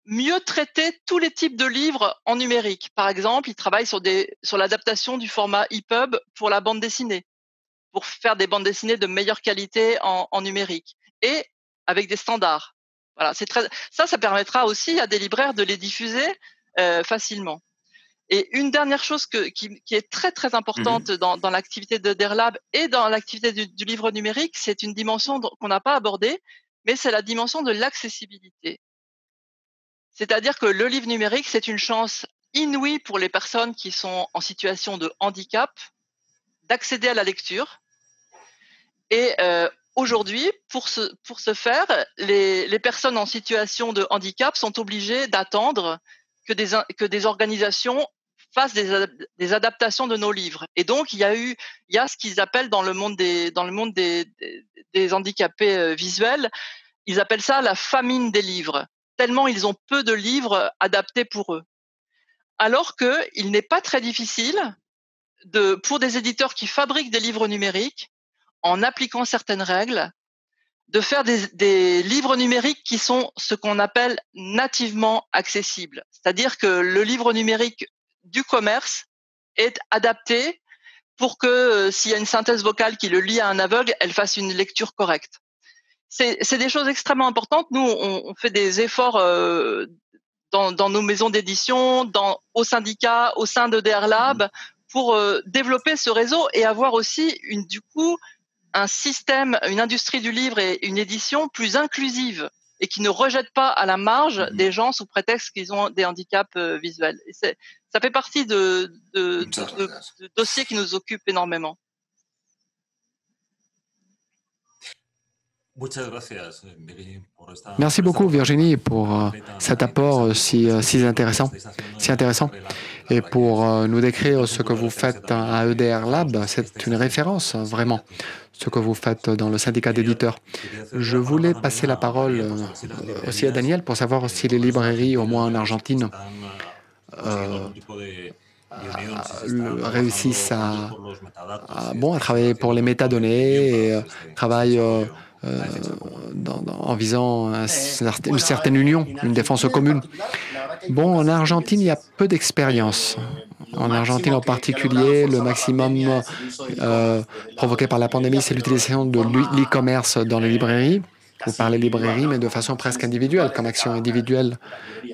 Speaker 3: mieux traiter tous les types de livres en numérique. Par exemple, il travaille sur, des, sur l'adaptation du format EPUB pour la bande dessinée, pour faire des bandes dessinées de meilleure qualité en, en numérique et avec des standards. Voilà, c'est très, ça, ça permettra aussi à des libraires de les diffuser euh, facilement. Et une dernière chose que, qui, qui, est très très importante mmh dans, dans l'activité de DERLAB et dans l'activité du, du, livre numérique, c'est une dimension qu'on n'a pas abordée, mais c'est la dimension de l'accessibilité. C'est-à-dire que le livre numérique, c'est une chance inouïe pour les personnes qui sont en situation de handicap d'accéder à la lecture. Et euh, aujourd'hui, pour ce, pour ce faire, les, les, personnes en situation de handicap sont obligées d'attendre que des, que des organisations fassent des, adaptations de nos livres. Et donc, il y a eu, il y a ce qu'ils appellent dans le monde des, dans le monde des, des handicapés euh, visuels, ils appellent ça la famine des livres tellement ils ont peu de livres adaptés pour eux. Alors qu'il n'est pas très difficile de, pour des éditeurs qui fabriquent des livres numériques, en appliquant certaines règles, de faire des, des livres numériques qui sont ce qu'on appelle nativement accessibles. C'est-à-dire que le livre numérique du commerce est adapté pour que euh, s'il y a une synthèse vocale qui le lit à un aveugle, elle fasse une lecture correcte c'est des choses extrêmement importantes. Nous, on, on fait des efforts euh, dans, dans, nos maisons d'édition, au syndicat, au sein de DR Lab, mmh. pour euh, développer ce réseau et avoir aussi, une, du coup, un système, une industrie du livre et une édition plus inclusive et qui ne rejette pas à la marge mmh. des gens sous prétexte qu'ils ont des handicaps visuels. Ça fait partie de, de, de, de dossiers qui nous occupent énormément.
Speaker 1: Merci beaucoup Virginie pour euh, cet apport euh, si, euh, si, intéressant, si intéressant et pour nous décrire ce que vous faites à EDR Lab. C'est une référence vraiment, ce que vous faites dans le syndicat d'éditeurs. Je voulais passer la parole aussi à Daniel pour savoir si les librairies, au moins en Argentine, réussissent à, à, bon, à travailler pour les métadonnées et travaillent euh, dans, dans, en visant un, une certaine union, une défense commune. Bon, en Argentine, il y a peu d'expérience. En Argentine en particulier, le maximum euh, provoqué par la pandémie, c'est l'utilisation de l'e-commerce dans les librairies. Vous parlez librairie, mais de façon presque individuelle, comme action individuelle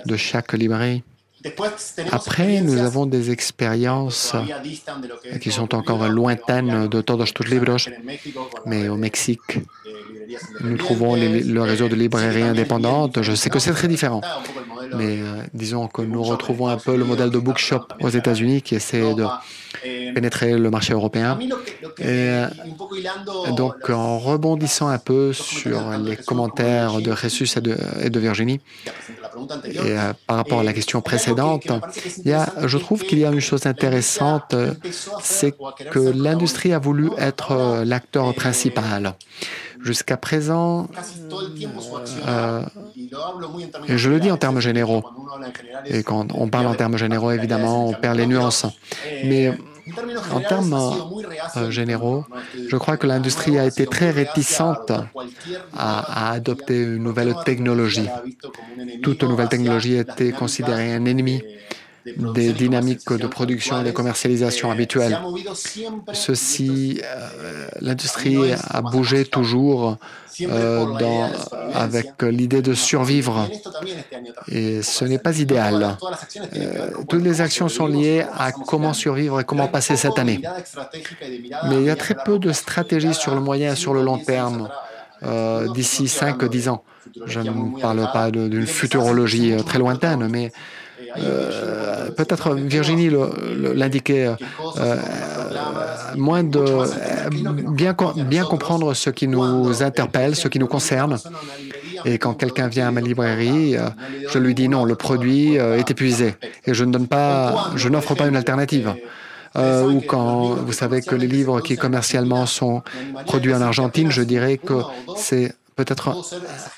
Speaker 1: de chaque librairie. Après, nous avons des expériences qui sont encore lointaines de Todos tus Libros, mais au Mexique, nous trouvons les, le réseau de librairies indépendantes. Je sais que c'est très différent, mais euh, disons que nous retrouvons un peu le modèle de bookshop aux États-Unis qui essaie de pénétrer le marché européen. Et euh, donc, en rebondissant un peu sur les commentaires de Jesus et de, et de Virginie, et euh, par rapport à la question précédente, il y a, je trouve qu'il y a une chose intéressante, c'est que l'industrie a voulu être l'acteur principal. Jusqu'à présent, euh, et je le dis en termes généraux, et quand on parle en termes généraux, évidemment, on perd les nuances, mais en termes euh, généraux, je crois que l'industrie a été très réticente à, à, adopter une nouvelle technologie. Toute nouvelle technologie était considérée un ennemi des dynamiques de production et de commercialisation habituelles. Ceci, euh, l'industrie a bougé toujours euh, avec l'idée de survivre et ce n'est pas idéal. Euh, toutes les actions sont liées à comment survivre et comment passer cette année. Mais il y a très peu de stratégies sur le moyen et sur le long terme d'ici 5-10 ans. Je ne parle pas d'une futurologie très lointaine, mais euh, peut-être Virginie l'indiquait, euh, euh, moins de bien, bien comprendre ce qui nous interpelle, ce qui nous concerne. Et quand quelqu'un vient à ma librairie, je lui dis non, le produit est épuisé et je ne donne pas, je n'offre pas une alternative. Euh, ou quand vous savez que les livres qui commercialement sont produits en Argentine, je dirais que c'est peut-être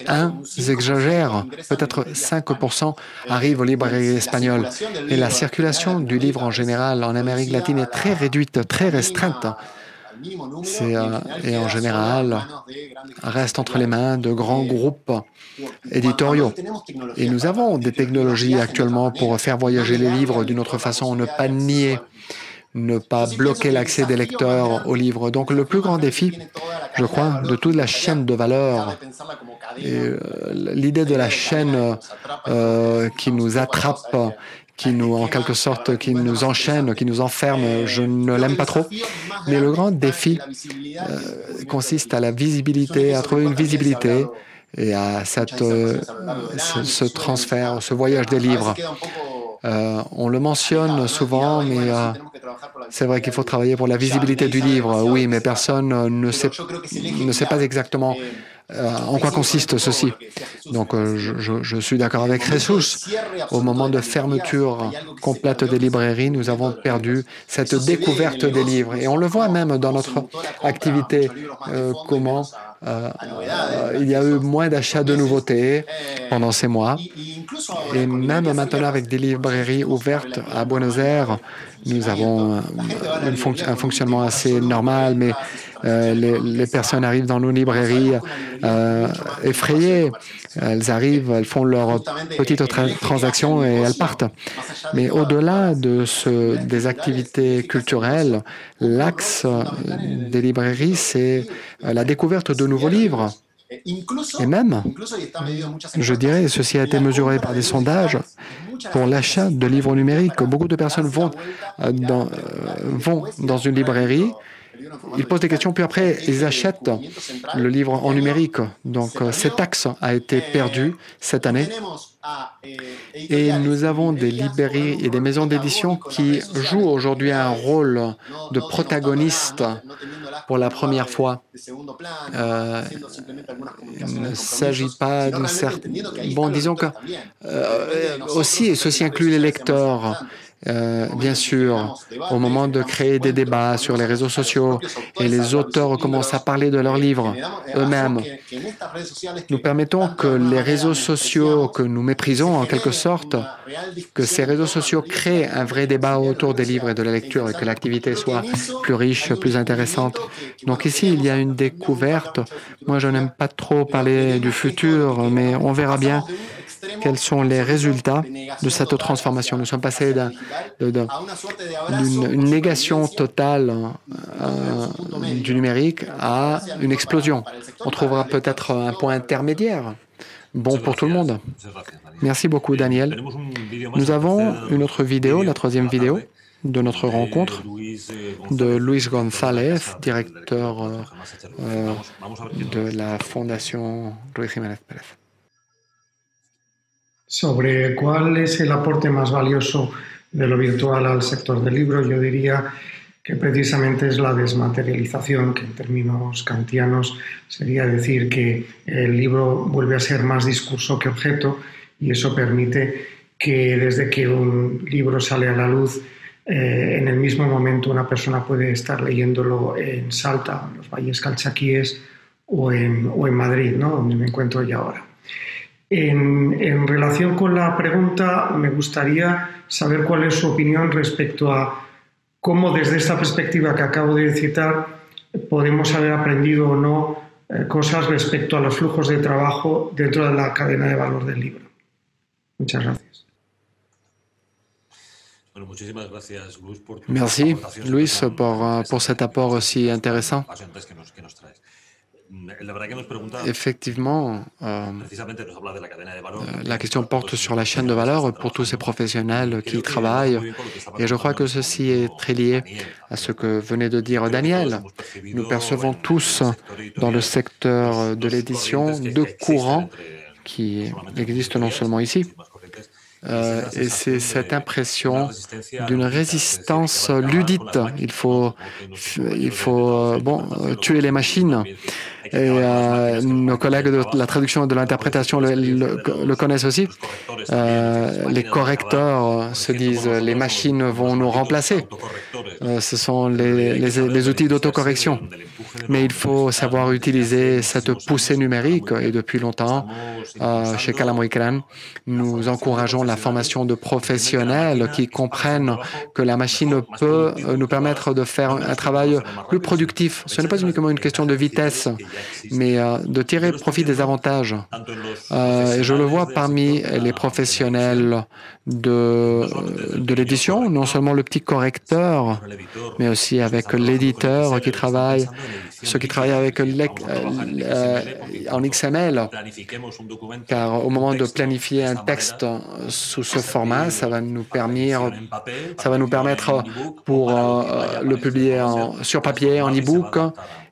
Speaker 1: un exagère, peut-être 5% arrivent aux librairies espagnoles. Et la circulation du livre en général en Amérique latine est très réduite, très restreinte. et en général reste entre les mains de grands groupes éditoriaux. Et nous avons des technologies actuellement pour faire voyager les livres d'une autre façon, ne pas nier ne pas bloquer l'accès des lecteurs aux livres. Donc le plus grand défi, je crois, de toute la chaîne de valeur, euh, l'idée de la chaîne euh, qui nous attrape, qui nous, en quelque sorte, qui nous enchaîne, qui nous enferme, je ne l'aime pas trop. Mais le grand défi euh, consiste à la visibilité, à trouver une visibilité et à cette, ce transfert, ce voyage des livres. Euh, on le mentionne souvent, mais euh, c'est vrai qu'il faut travailler pour la visibilité du livre. Oui, mais personne ne sait, ne sait pas exactement euh, en quoi consiste ceci. Donc, je, suis d'accord avec Jesus. Au moment de fermeture complète des librairies, nous avons perdu cette découverte des livres. Et on le voit même dans notre activité, comment euh, il y a eu moins d'achats de nouveautés pendant ces mois. Et même maintenant, avec des librairies ouvertes à Buenos Aires, nous avons un fonctionnement assez normal, mais euh, les, personnes arrivent dans nos librairies euh, effrayées. Elles arrivent, elles font leurs petites transactions et elles partent. Mais au-delà de ce, des activités culturelles, l'axe des librairies, c'est la découverte de nouveaux livres. Et même, je dirais, ceci a été mesuré par des sondages, pour l'achat de livres numériques. Beaucoup de personnes euh, vont dans une librairie ils posent des questions, puis après, ils achètent le livre en numérique. Donc, euh, cet axe a été perdu cette année. Et nous avons des librairies et des maisons d'édition qui jouent aujourd'hui un rôle de protagoniste pour la première fois. Euh, il ne s'agit pas d'une certaine... Bon, disons que euh, aussi, ceci inclut les lecteurs. Euh, bien sûr, au moment de créer des débats sur les réseaux sociaux et les auteurs commencent à parler de leurs livres eux-mêmes, nous permettons que les réseaux sociaux que nous méprisons en quelque sorte, que ces réseaux sociaux créent un vrai débat autour des livres et de la lecture et que l'activité soit plus riche, plus intéressante. Donc ici, il y a une découverte. Moi, je n'aime pas trop parler du futur, mais on verra bien quels sont les résultats de cette transformation. Nous sommes passés d'une négation totale euh, du numérique à une explosion. On trouvera peut-être un point intermédiaire, bon pour tout le monde. Merci beaucoup, Daniel. Nous avons une autre vidéo, la troisième vidéo de notre rencontre de Luis González, directeur euh, de la Fondation Luis Jiménez Pérez.
Speaker 5: Sobre cuál es el aporte más valioso de lo virtual al sector del libro, yo diría que precisamente es la desmaterialización, que en términos kantianos sería decir que el libro vuelve a ser más discurso que objeto y eso permite que desde que un libro sale a la luz, eh, en el mismo momento una persona puede estar leyéndolo en Salta, en los valles calchaquíes o en, o en Madrid, ¿no? donde me encuentro ya ahora. En, relación con la pregunta, me gustaría saber cuál es su opinión respecto a cómo desde esta perspectiva que acabo de citar podemos haber aprendido o no eh, cosas respecto a los flujos de trabajo dentro de la cadena de valor del libro. Muchas gracias.
Speaker 1: Bueno, muchísimas gracias, Luis, por Merci, Luis, por, por cet apport aussi intéressant. Effectivement, euh, la question porte sur la chaîne de valeur pour tous ces professionnels qui y travaillent. Et je crois que ceci est très lié à ce que venait de dire Daniel. Nous percevons tous dans le secteur de l'édition deux courants qui existent non seulement ici, euh, et c'est cette impression d'une résistance ludite. Il faut, il faut euh, bon, tuer les machines. Et euh, nos collègues de la traduction et de l'interprétation le, connaissent aussi. les correcteurs se disent les machines vont nous remplacer. ce sont les, les outils d'autocorrection. Mais il faut savoir utiliser cette poussée numérique. Et depuis longtemps, chez Calamoicran, nous encourageons la la formation de professionnels qui comprennent que la machine peut nous permettre de faire un travail plus productif. Ce n'est pas uniquement une question de vitesse, mais de tirer profit des avantages. et je le vois parmi les professionnels de, de l'édition, non seulement le petit correcteur, mais aussi avec l'éditeur qui travaille, ceux qui travaillent avec euh, en XML, car au moment de planifier un texte sous ce format, ça va nous permettre, ça pour euh, le publier sur papier, en e-book,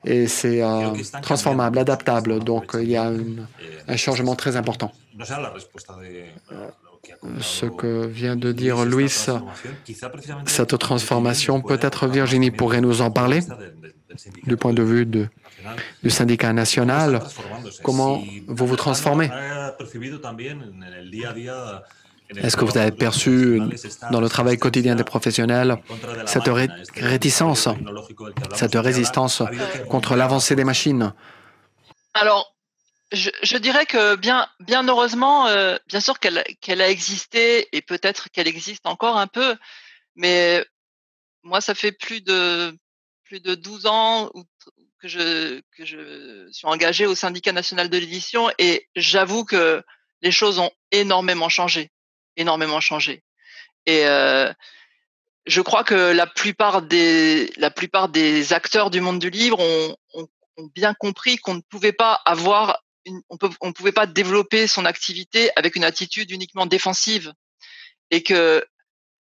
Speaker 1: et c'est euh, transformable, adaptable. Donc il y a un changement très important ce que vient de dire Louis, cette transformation, peut-être Virginie pourrait nous en parler du point de vue du syndicat national. Comment vous vous transformez? Est-ce que vous avez perçu dans le travail quotidien des professionnels cette réticence, cette résistance contre l'avancée des machines?
Speaker 3: Alors, je, dirais que bien, heureusement, euh, bien sûr qu'elle a existé et peut-être qu'elle existe encore un peu, mais moi, ça fait plus de plus de 12 ans que je que je suis engagé au syndicat national de l'édition et j'avoue que les choses ont énormément changé, énormément changé. Et euh, je crois que la plupart des la plupart des acteurs du monde du livre ont, ont bien compris qu'on ne pouvait pas avoir on ne pouvait pas développer son activité avec une attitude uniquement défensive et que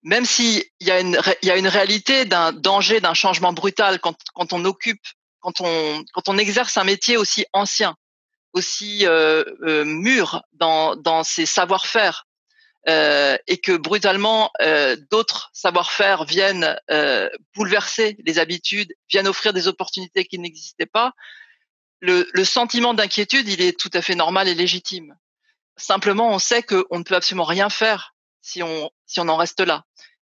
Speaker 3: même s'il y a une il y a une réalité d'un danger d'un changement brutal quand quand on occupe quand on quand on exerce un métier aussi ancien aussi euh, euh, mûr dans dans ses savoir-faire euh, et que brutalement d'autres savoir-faire viennent bouleverser les habitudes, viennent offrir des opportunités qui n'existaient pas, le, sentiment d'inquiétude, il est tout à fait normal et légitime. Simplement, on sait qu'on ne peut absolument rien faire si on, si on en reste là.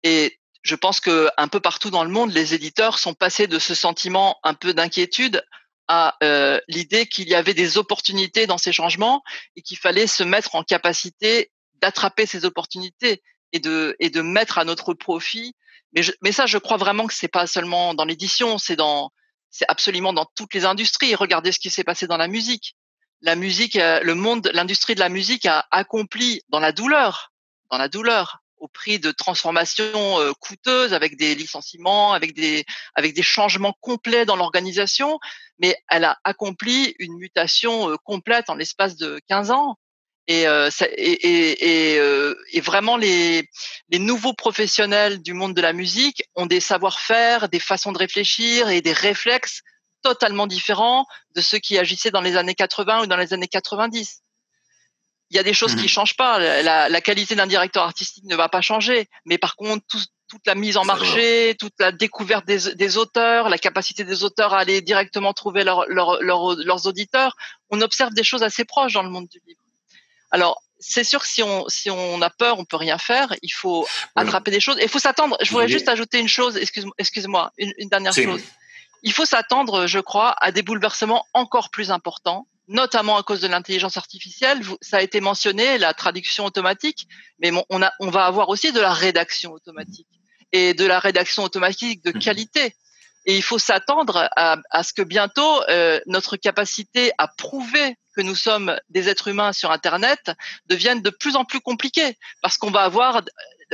Speaker 3: Et je pense que un peu partout dans le monde, les éditeurs sont passés de ce sentiment un peu d'inquiétude à euh, l'idée qu'il y avait des opportunités dans ces changements et qu'il fallait se mettre en capacité d'attraper ces opportunités et de et de mettre à notre profit. Mais, mais ça, je crois vraiment que c'est pas seulement dans l'édition, c'est dans c'est absolument dans toutes les industries. Regardez ce qui s'est passé dans la musique. La musique, euh, le monde, l'industrie de la musique a accompli dans la douleur, dans la douleur, au prix de transformations euh, coûteuses, avec des licenciements, avec des, avec des changements complets dans l'organisation, mais elle a accompli une mutation euh, complète en l'espace de 15 ans. Et, euh, et, et, euh, et, vraiment, les, les nouveaux professionnels du monde de la musique ont des savoir-faire, des façons de réfléchir et des réflexes totalement différents de ceux qui agissaient dans les années 80 ou dans les années 90. Il y a des choses qui mmh. changent pas. La, la qualité d'un directeur artistique ne va pas changer, mais par contre, toute la mise en marché, toute la découverte des, des, auteurs, la capacité des auteurs à aller directement trouver leur, leur, leurs auditeurs, on observe des choses assez proches dans le monde du livre. Alors, c'est sûr que si on, si on a peur, on peut rien faire. Il faut attraper des choses. Et il faut s'attendre. Je voudrais juste ajouter une chose. Excuse-moi, excuse une, une, dernière chose. Il faut s'attendre, je crois, à des bouleversements encore plus importants, notamment à cause de l'intelligence artificielle. Ça a été mentionné, la traduction automatique, mais on, a, on va avoir aussi de la rédaction automatique et de la rédaction automatique de mmh. qualité. Et il faut s'attendre à, ce que bientôt euh, notre capacité à prouver que nous sommes des êtres humains sur Internet devienne de plus en plus compliquée parce qu'on va avoir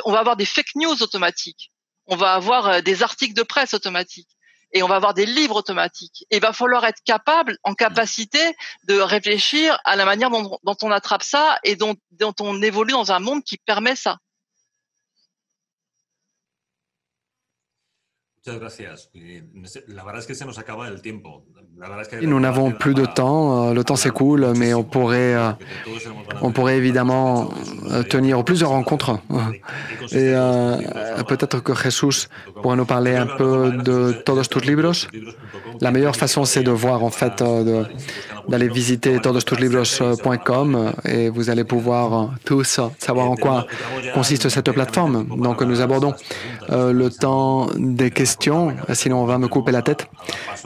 Speaker 3: on va avoir des fake news automatiques, on va avoir euh, des articles de presse automatiques et on va avoir des livres automatiques. Et il va falloir être capable, en capacité de réfléchir à la manière dont, on attrape ça et dont on évolue dans un monde qui permet ça.
Speaker 1: Nous n'avons plus de temps, euh, le temps s'écoule, mais on pourrait, euh, on pourrait évidemment euh, tenir plusieurs rencontres. Et peut-être que Jesus pourrait nous parler un peu de Todos tus libros. La meilleure façon, c'est de voir, en fait, d'aller visiter todostuslibros.com et vous allez pouvoir tous savoir en quoi consiste cette plateforme. Donc, nous abordons le temps des questions, sinon on va me couper la tête.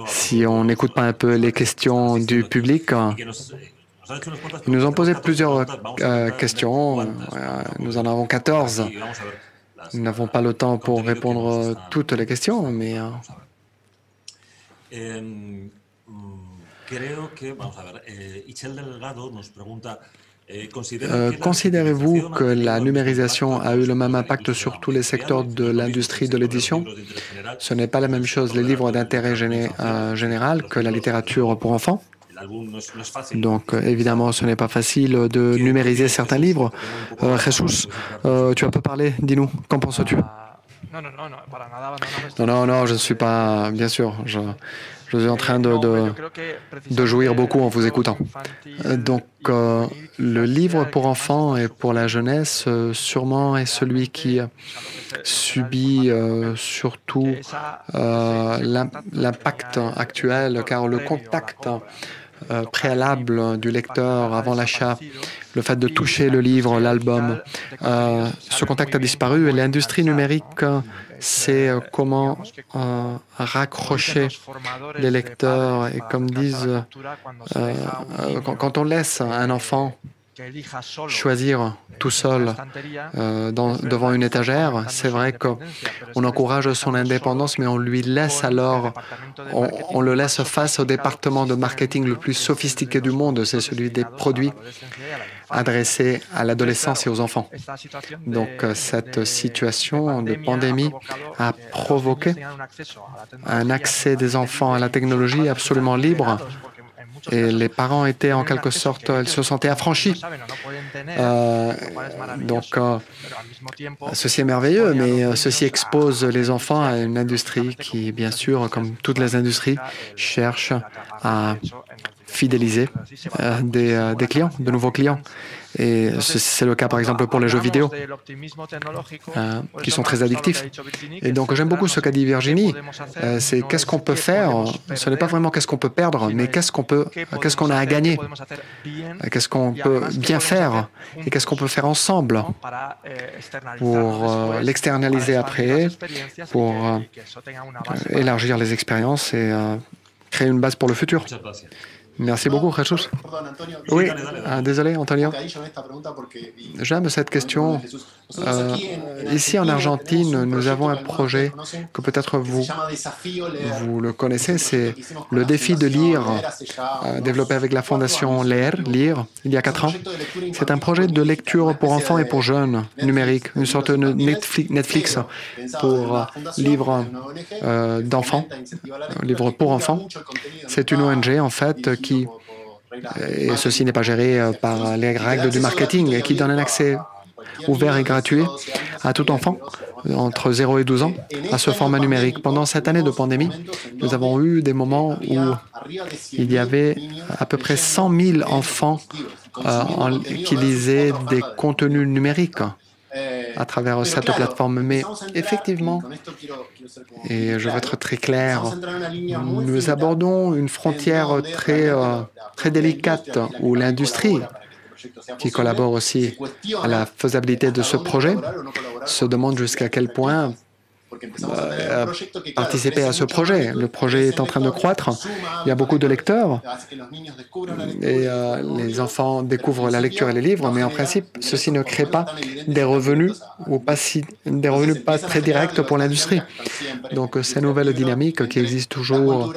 Speaker 1: Si on n'écoute pas un peu les questions du public, Ils nous ont posé plusieurs euh, questions. Nous en avons 14. Nous n'avons pas le temps pour répondre toutes les questions, mais... Euh, considérez-vous que la numérisation a eu le même impact sur tous les secteurs de l'industrie de l'édition? Ce n'est pas la même chose les livres d'intérêt euh, général que la littérature pour enfants? Donc, évidemment, ce n'est pas facile de numériser certains livres. Euh, Jesus, euh, tu as peu parlé, dis-nous, qu'en penses-tu? Non, non, non, je ne suis pas, bien sûr, je, je suis en train de, de, jouir beaucoup en vous écoutant. Donc, euh, le livre pour enfants et pour la jeunesse, euh, sûrement, est celui qui subit euh, surtout l'impact actuel, car le contact préalable du lecteur avant l'achat, le fait de toucher le livre, l'album, ce contact a disparu et l'industrie numérique c'est euh, comment euh, raccrocher les lecteurs. Et comme disent, euh, quand on laisse un enfant choisir tout seul devant une étagère, c'est vrai qu'on encourage son indépendance, mais on lui laisse alors, on, le laisse face au département de marketing le plus sophistiqué du monde, c'est celui des produits adressé à l'adolescence et aux enfants. Donc euh, cette situation de pandémie a provoqué un accès des enfants à la technologie absolument libre et les parents étaient en quelque sorte, ils se sentaient affranchis. Euh, donc, euh, ceci est merveilleux, mais ceci expose les enfants à une industrie qui, bien sûr, comme toutes les industries, cherche à fidéliser euh, euh, des, clients, de nouveaux clients. Et c'est le cas par exemple pour les jeux vidéo, euh, qui sont très addictifs. Et donc j'aime beaucoup ce qu'a dit Virginie, c'est qu'est-ce qu'on peut faire, ce n'est pas vraiment qu'est-ce qu'on peut perdre, mais qu'est-ce qu'on peut, qu'est-ce qu'on a à gagner, qu'est-ce qu'on peut bien faire et qu'est-ce qu'on peut faire ensemble pour l'externaliser après, pour élargir les expériences et créer une base pour le futur. Merci beaucoup, Jesus. Oui, ah, désolé, Antonio. J'aime cette question. Euh, ici en Argentine, nous avons un projet que peut-être vous, vous le connaissez, c'est le défi de lire, euh, développé avec la fondation Leer, Lire, il y a quatre ans. C'est un projet de lecture pour enfants et pour jeunes, numérique, une sorte de Netflix pour livres euh, d'enfants, livres pour enfants. C'est une ONG, en fait, qui, et ceci n'est pas géré euh, par les règles du marketing, qui donne un accès ouvert et gratuit à tout enfant entre 0 et 12 ans à ce format numérique. Pendant cette année de pandémie, nous avons eu des moments où il y avait à peu près 100 000 enfants euh, qui lisaient des contenus numériques à travers cette plateforme. Mais effectivement, et je veux être très clair, nous abordons une frontière très, euh, très délicate où l'industrie qui collabore aussi à la faisabilité de ce projet se demande jusqu'à quel point euh, participer à ce projet. Le projet est en train de croître. Il y a beaucoup de lecteurs et euh, les enfants découvrent la lecture et les livres, mais en principe, ceci ne crée pas des revenus ou pas si, des revenus pas très directs pour l'industrie. Donc, ces nouvelles dynamiques qui existent toujours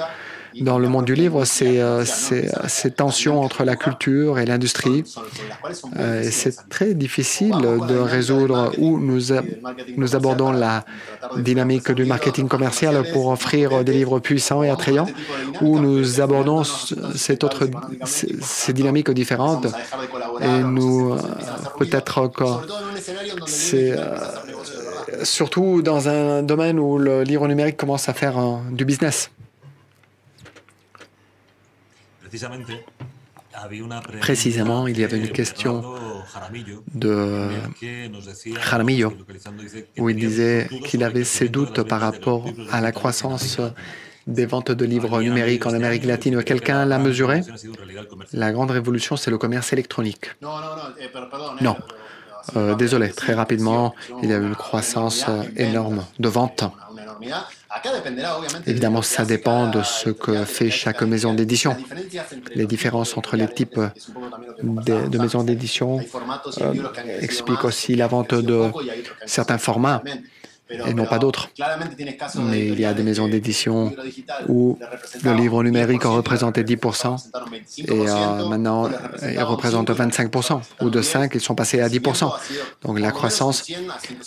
Speaker 1: dans le monde du livre, c'est euh, ces tensions entre la culture et l'industrie. Euh, c'est très difficile de résoudre où nous, nous abordons la dynamique du marketing commercial pour offrir des livres puissants et attrayants, où nous abordons cette autre, ces dynamiques différentes. Et nous, euh, peut-être que c'est surtout dans un domaine où le livre numérique commence à faire du business. Précisément, il y avait une question de Jaramillo où il disait qu'il avait ses doutes par rapport à la croissance des ventes de livres numériques en Amérique latine. Quelqu'un l'a mesuré? La grande révolution, c'est le commerce électronique. Non. Euh, désolé, très rapidement, il y a eu une croissance énorme de ventes. Évidemment, ça dépend de ce que fait chaque maison d'édition. Les différences entre les types de, maisons d'édition euh, expliquent aussi la vente de certains formats et non pas d'autres. Mais il y a des maisons d'édition où le livre numérique en représentait 10% et euh, maintenant il représente 25%, ou de 5, ils sont passés à 10%. Donc la croissance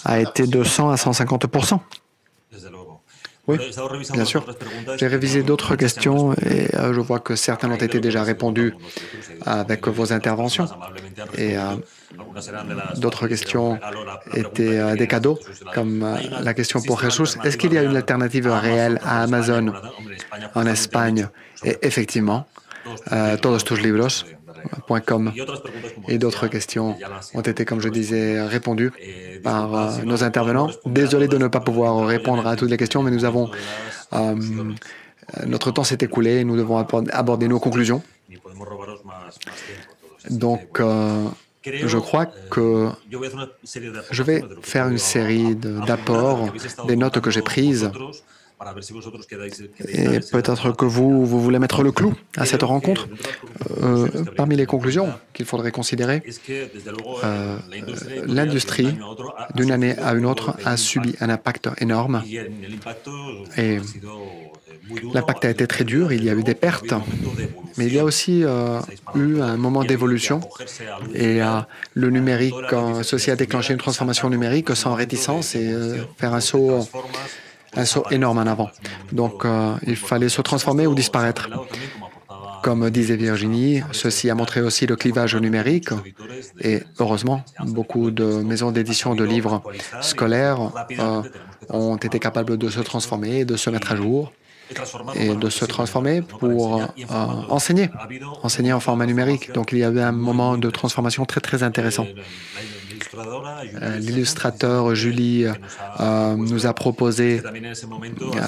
Speaker 1: a été de 100 à 150%. Oui, bien sûr. J'ai révisé d'autres questions et euh, je vois que certaines ont été déjà répondues avec vos interventions. Et euh, d'autres questions étaient euh, des cadeaux, comme la question pour Jesus. Est-ce qu'il y a une alternative réelle à Amazon en Espagne Et effectivement, todos tus libros et d'autres questions ont été, comme je disais, répondues par euh, nos intervenants. Désolé de ne pas pouvoir répondre à toutes les questions, mais nous avons... Euh, notre temps s'est écoulé et nous devons aborder nos conclusions. Donc, euh, je crois que je vais faire une série d'apports, des notes que j'ai prises et peut-être que vous, vous voulez mettre le clou à cette rencontre. Euh, parmi les conclusions qu'il faudrait considérer, euh, l'industrie, d'une année à une autre, a subi un impact énorme. Et l'impact a été très dur, il y a eu des pertes, mais il y a aussi euh, eu un moment d'évolution. Et le numérique, ceci a déclenché une transformation numérique sans réticence et faire un saut un saut énorme en avant. Donc, euh, il fallait se transformer ou disparaître. Comme disait Virginie, ceci a montré aussi le clivage numérique et heureusement, beaucoup de maisons d'édition de livres scolaires euh, ont été capables de se transformer, de se mettre à jour et de se transformer pour euh, enseigner, enseigner en format numérique. Donc il y avait un moment de transformation très très intéressant. Euh, l'illustrateur Julie euh, nous a proposé euh,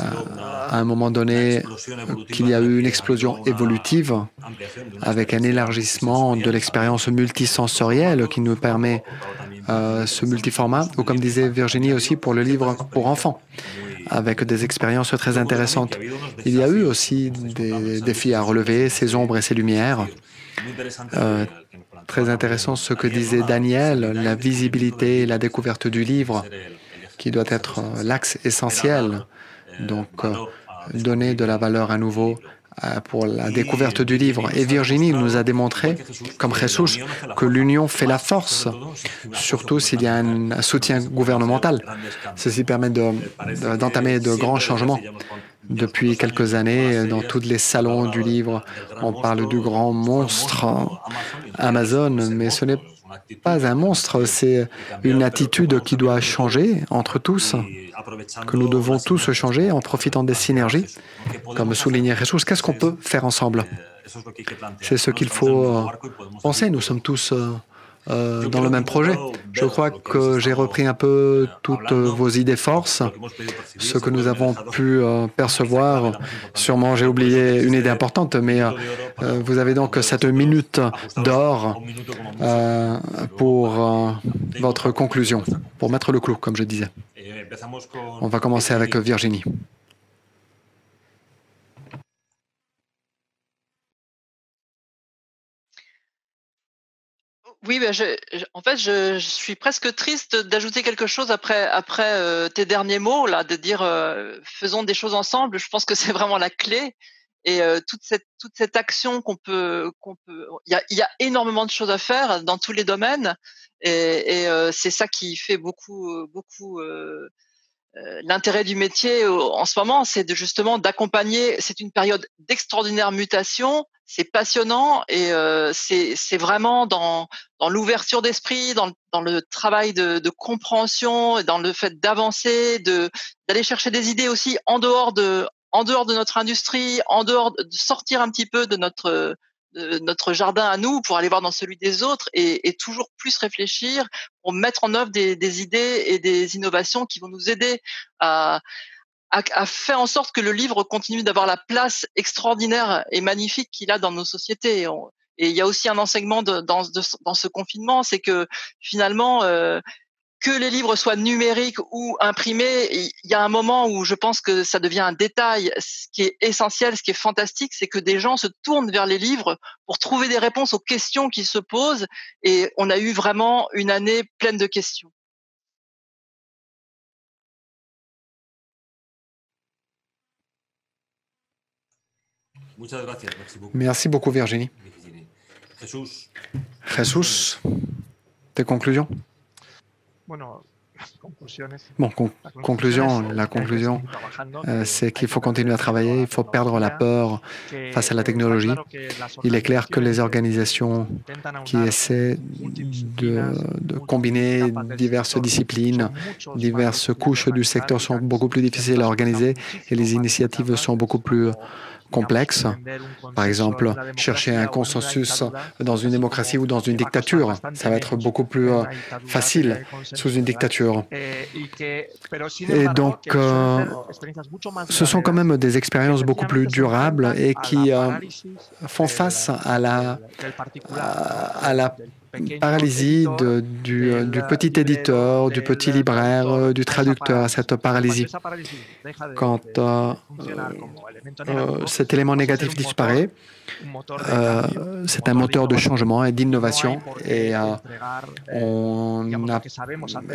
Speaker 1: à un moment donné qu'il y a eu une explosion évolutive avec un élargissement de l'expérience multisensorielle qui nous permet ce multiformat, ou comme disait Virginie aussi pour le livre pour enfants avec des expériences très intéressantes. Il y a eu aussi des défis à relever, ses ombres et ses lumières. Très intéressant ce que disait Daniel, la visibilité et la découverte du livre, qui doit être l'axe essentiel. Donc, euh, donner de la valeur à nouveau euh, pour la découverte du livre. Et Virginie nous a démontré, comme Jesus, que l'union fait la force, surtout s'il y a un soutien gouvernemental. Ceci permet d'entamer de, de grands changements. Depuis quelques années, dans tous les salons du livre, on parle du grand monstre Amazon, mais ce n'est pas un monstre, c'est une attitude qui doit changer entre tous, que nous devons tous changer en profitant des synergies. Comme soulignait Jesus, qu'est-ce qu'on peut faire ensemble? C'est ce qu'il faut penser. Nous sommes tous euh, euh, dans le même projet. Je crois que j'ai repris un peu toutes vos idées forces, ce que nous avons pu euh, percevoir. Sûrement, j'ai oublié une idée importante, mais euh, vous avez donc cette minute d'or pour votre conclusion, pour mettre le clou, comme je disais. On va commencer avec Virginie.
Speaker 3: Oui, ben je, en fait, je, suis presque triste d'ajouter quelque chose après, euh, tes derniers mots, là, de dire euh, faisons des choses ensemble. Je pense que c'est vraiment la clé. Et euh, toute cette toute cette action qu'on peut peut, il y a, y a énormément de choses à faire dans tous les domaines, et, et c'est ça qui fait beaucoup beaucoup l'intérêt du métier en ce moment, c'est de justement d'accompagner. C'est une période d'extraordinaire mutation c'est passionnant et euh, c'est vraiment dans, dans l'ouverture d'esprit, dans, dans, le travail de, de compréhension, dans le fait d'avancer, de d'aller chercher des idées aussi en dehors de en dehors de notre industrie, en dehors de sortir un petit peu de notre notre jardin à nous pour aller voir dans celui des autres et, toujours plus réfléchir pour mettre en œuvre des, idées et des innovations qui vont nous aider à fait en sorte que le livre continue d'avoir la place extraordinaire et magnifique qu'il a dans nos sociétés. Et, il y a aussi un enseignement dans, ce confinement, c'est que finalement, euh, que les livres soient numériques ou imprimés, il y a un moment où je pense que ça devient un détail. Ce qui est essentiel, ce qui est fantastique, c'est que des gens se tournent vers les livres pour trouver des réponses aux questions qui se posent. Et on a eu vraiment une année pleine de questions.
Speaker 1: Merci beaucoup, Virginie. Jesus, tes conclusions? Bon, conclusion, la conclusion, euh, c'est qu'il faut continuer à travailler, il faut perdre la peur face à la technologie. Il est clair que les organisations qui essaient de, de combiner diverses disciplines, diverses couches du secteur sont beaucoup plus difficiles à organiser et les initiatives sont beaucoup plus complexe. Par exemple, chercher un consensus dans une démocratie ou dans une dictature, ça va être beaucoup plus euh, facile sous une dictature. Et donc, euh, ce sont quand même des expériences beaucoup plus durables et qui euh, font face à la, à la paralysie du, du, petit éditeur, du petit libraire, du traducteur, cette paralysie. Quand euh, cet élément négatif disparaît. Euh, c'est un moteur de changement et d'innovation. Et euh, on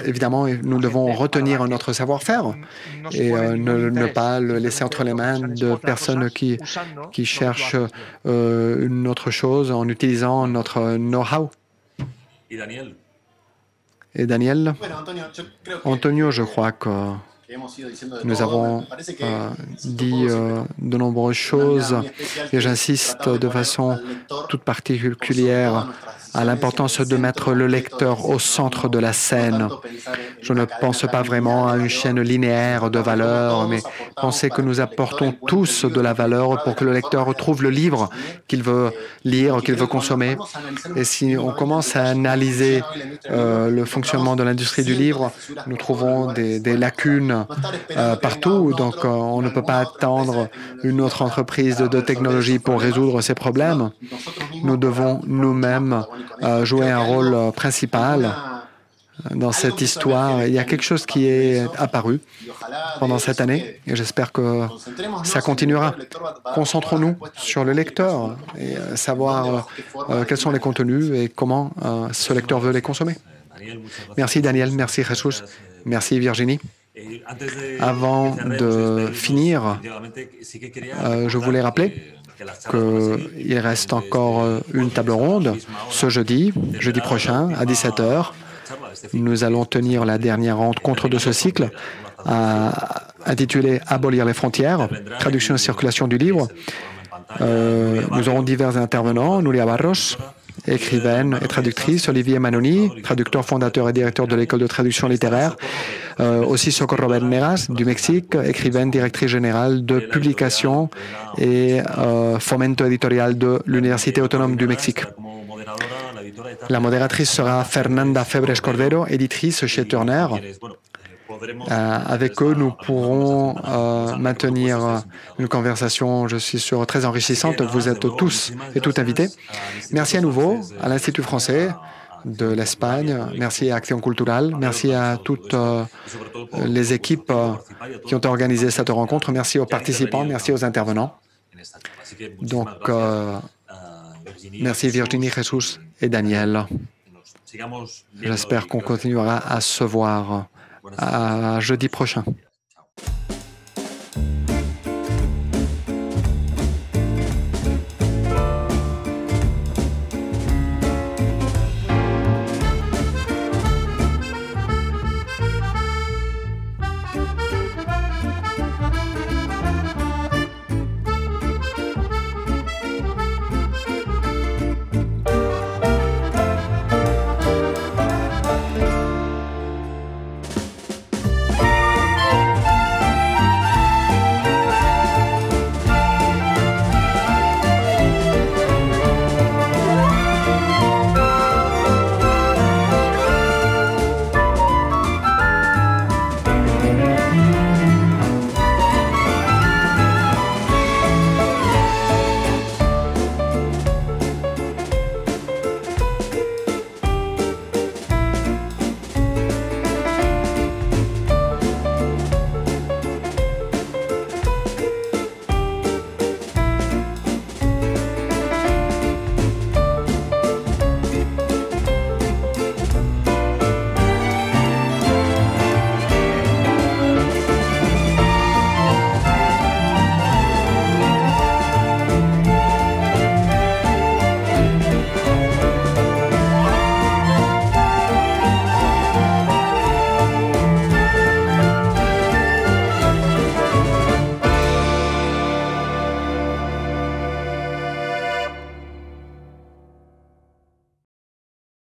Speaker 1: évidemment, nous devons retenir notre savoir-faire et ne, pas le laisser entre les mains de personnes qui, qui cherchent une autre chose en utilisant notre know-how. Et Daniel? Antonio, je crois que nous avons euh, dit euh, de nombreuses choses. et j'insiste de façon toute particulière à l'importance de mettre le lecteur au centre de la scène. Je ne pense pas vraiment à une chaîne linéaire de valeur, mais pensez que nous apportons tous de la valeur pour que le lecteur trouve le livre qu'il veut lire, qu'il veut consommer. Et si on commence à analyser euh, le fonctionnement de l'industrie du livre, nous trouvons des, lacunes euh, partout. Donc, euh, on ne peut pas attendre une autre entreprise de technologie pour résoudre ces problèmes. Nous devons nous-mêmes jouer un rôle euh, principal dans cette histoire. Il y a quelque chose qui est apparu pendant cette année et j'espère que ça continuera. Concentrons-nous sur le lecteur et euh, savoir euh, quels sont les contenus et comment ce lecteur veut les consommer. Merci Daniel, merci Jesus, merci Virginie. Avant de finir, je voulais rappeler qu'il reste encore euh, une table ronde ce jeudi, jeudi prochain, à 17h. Nous allons tenir la dernière rencontre de ce cycle intitulée Abolir les frontières, traduction et circulation du livre. Euh, nous aurons divers intervenants, Nuria Barros, écrivaine et traductrice, Olivier Manoni, traducteur fondateur et directeur de l'école de traduction littéraire, euh, aussi Socorro Neras du Mexique, écrivaine, directrice générale de publication et euh, fomento editorial de l'Université autonome du Mexique. La modératrice sera Fernanda Febres Cordero, éditrice chez Turner. Euh, avec eux, nous pourrons euh, maintenir une conversation, je suis sûr, très enrichissante. Vous êtes tous et toutes invités. Merci à nouveau à l'Institut français de l'Espagne. Merci à Action Culturale. Merci à toutes euh, les équipes qui ont organisé cette rencontre. Merci aux participants. Merci aux intervenants. Donc, merci Virginie, Jesus et Daniel. J'espère qu'on continuera à se voir à jeudi prochain.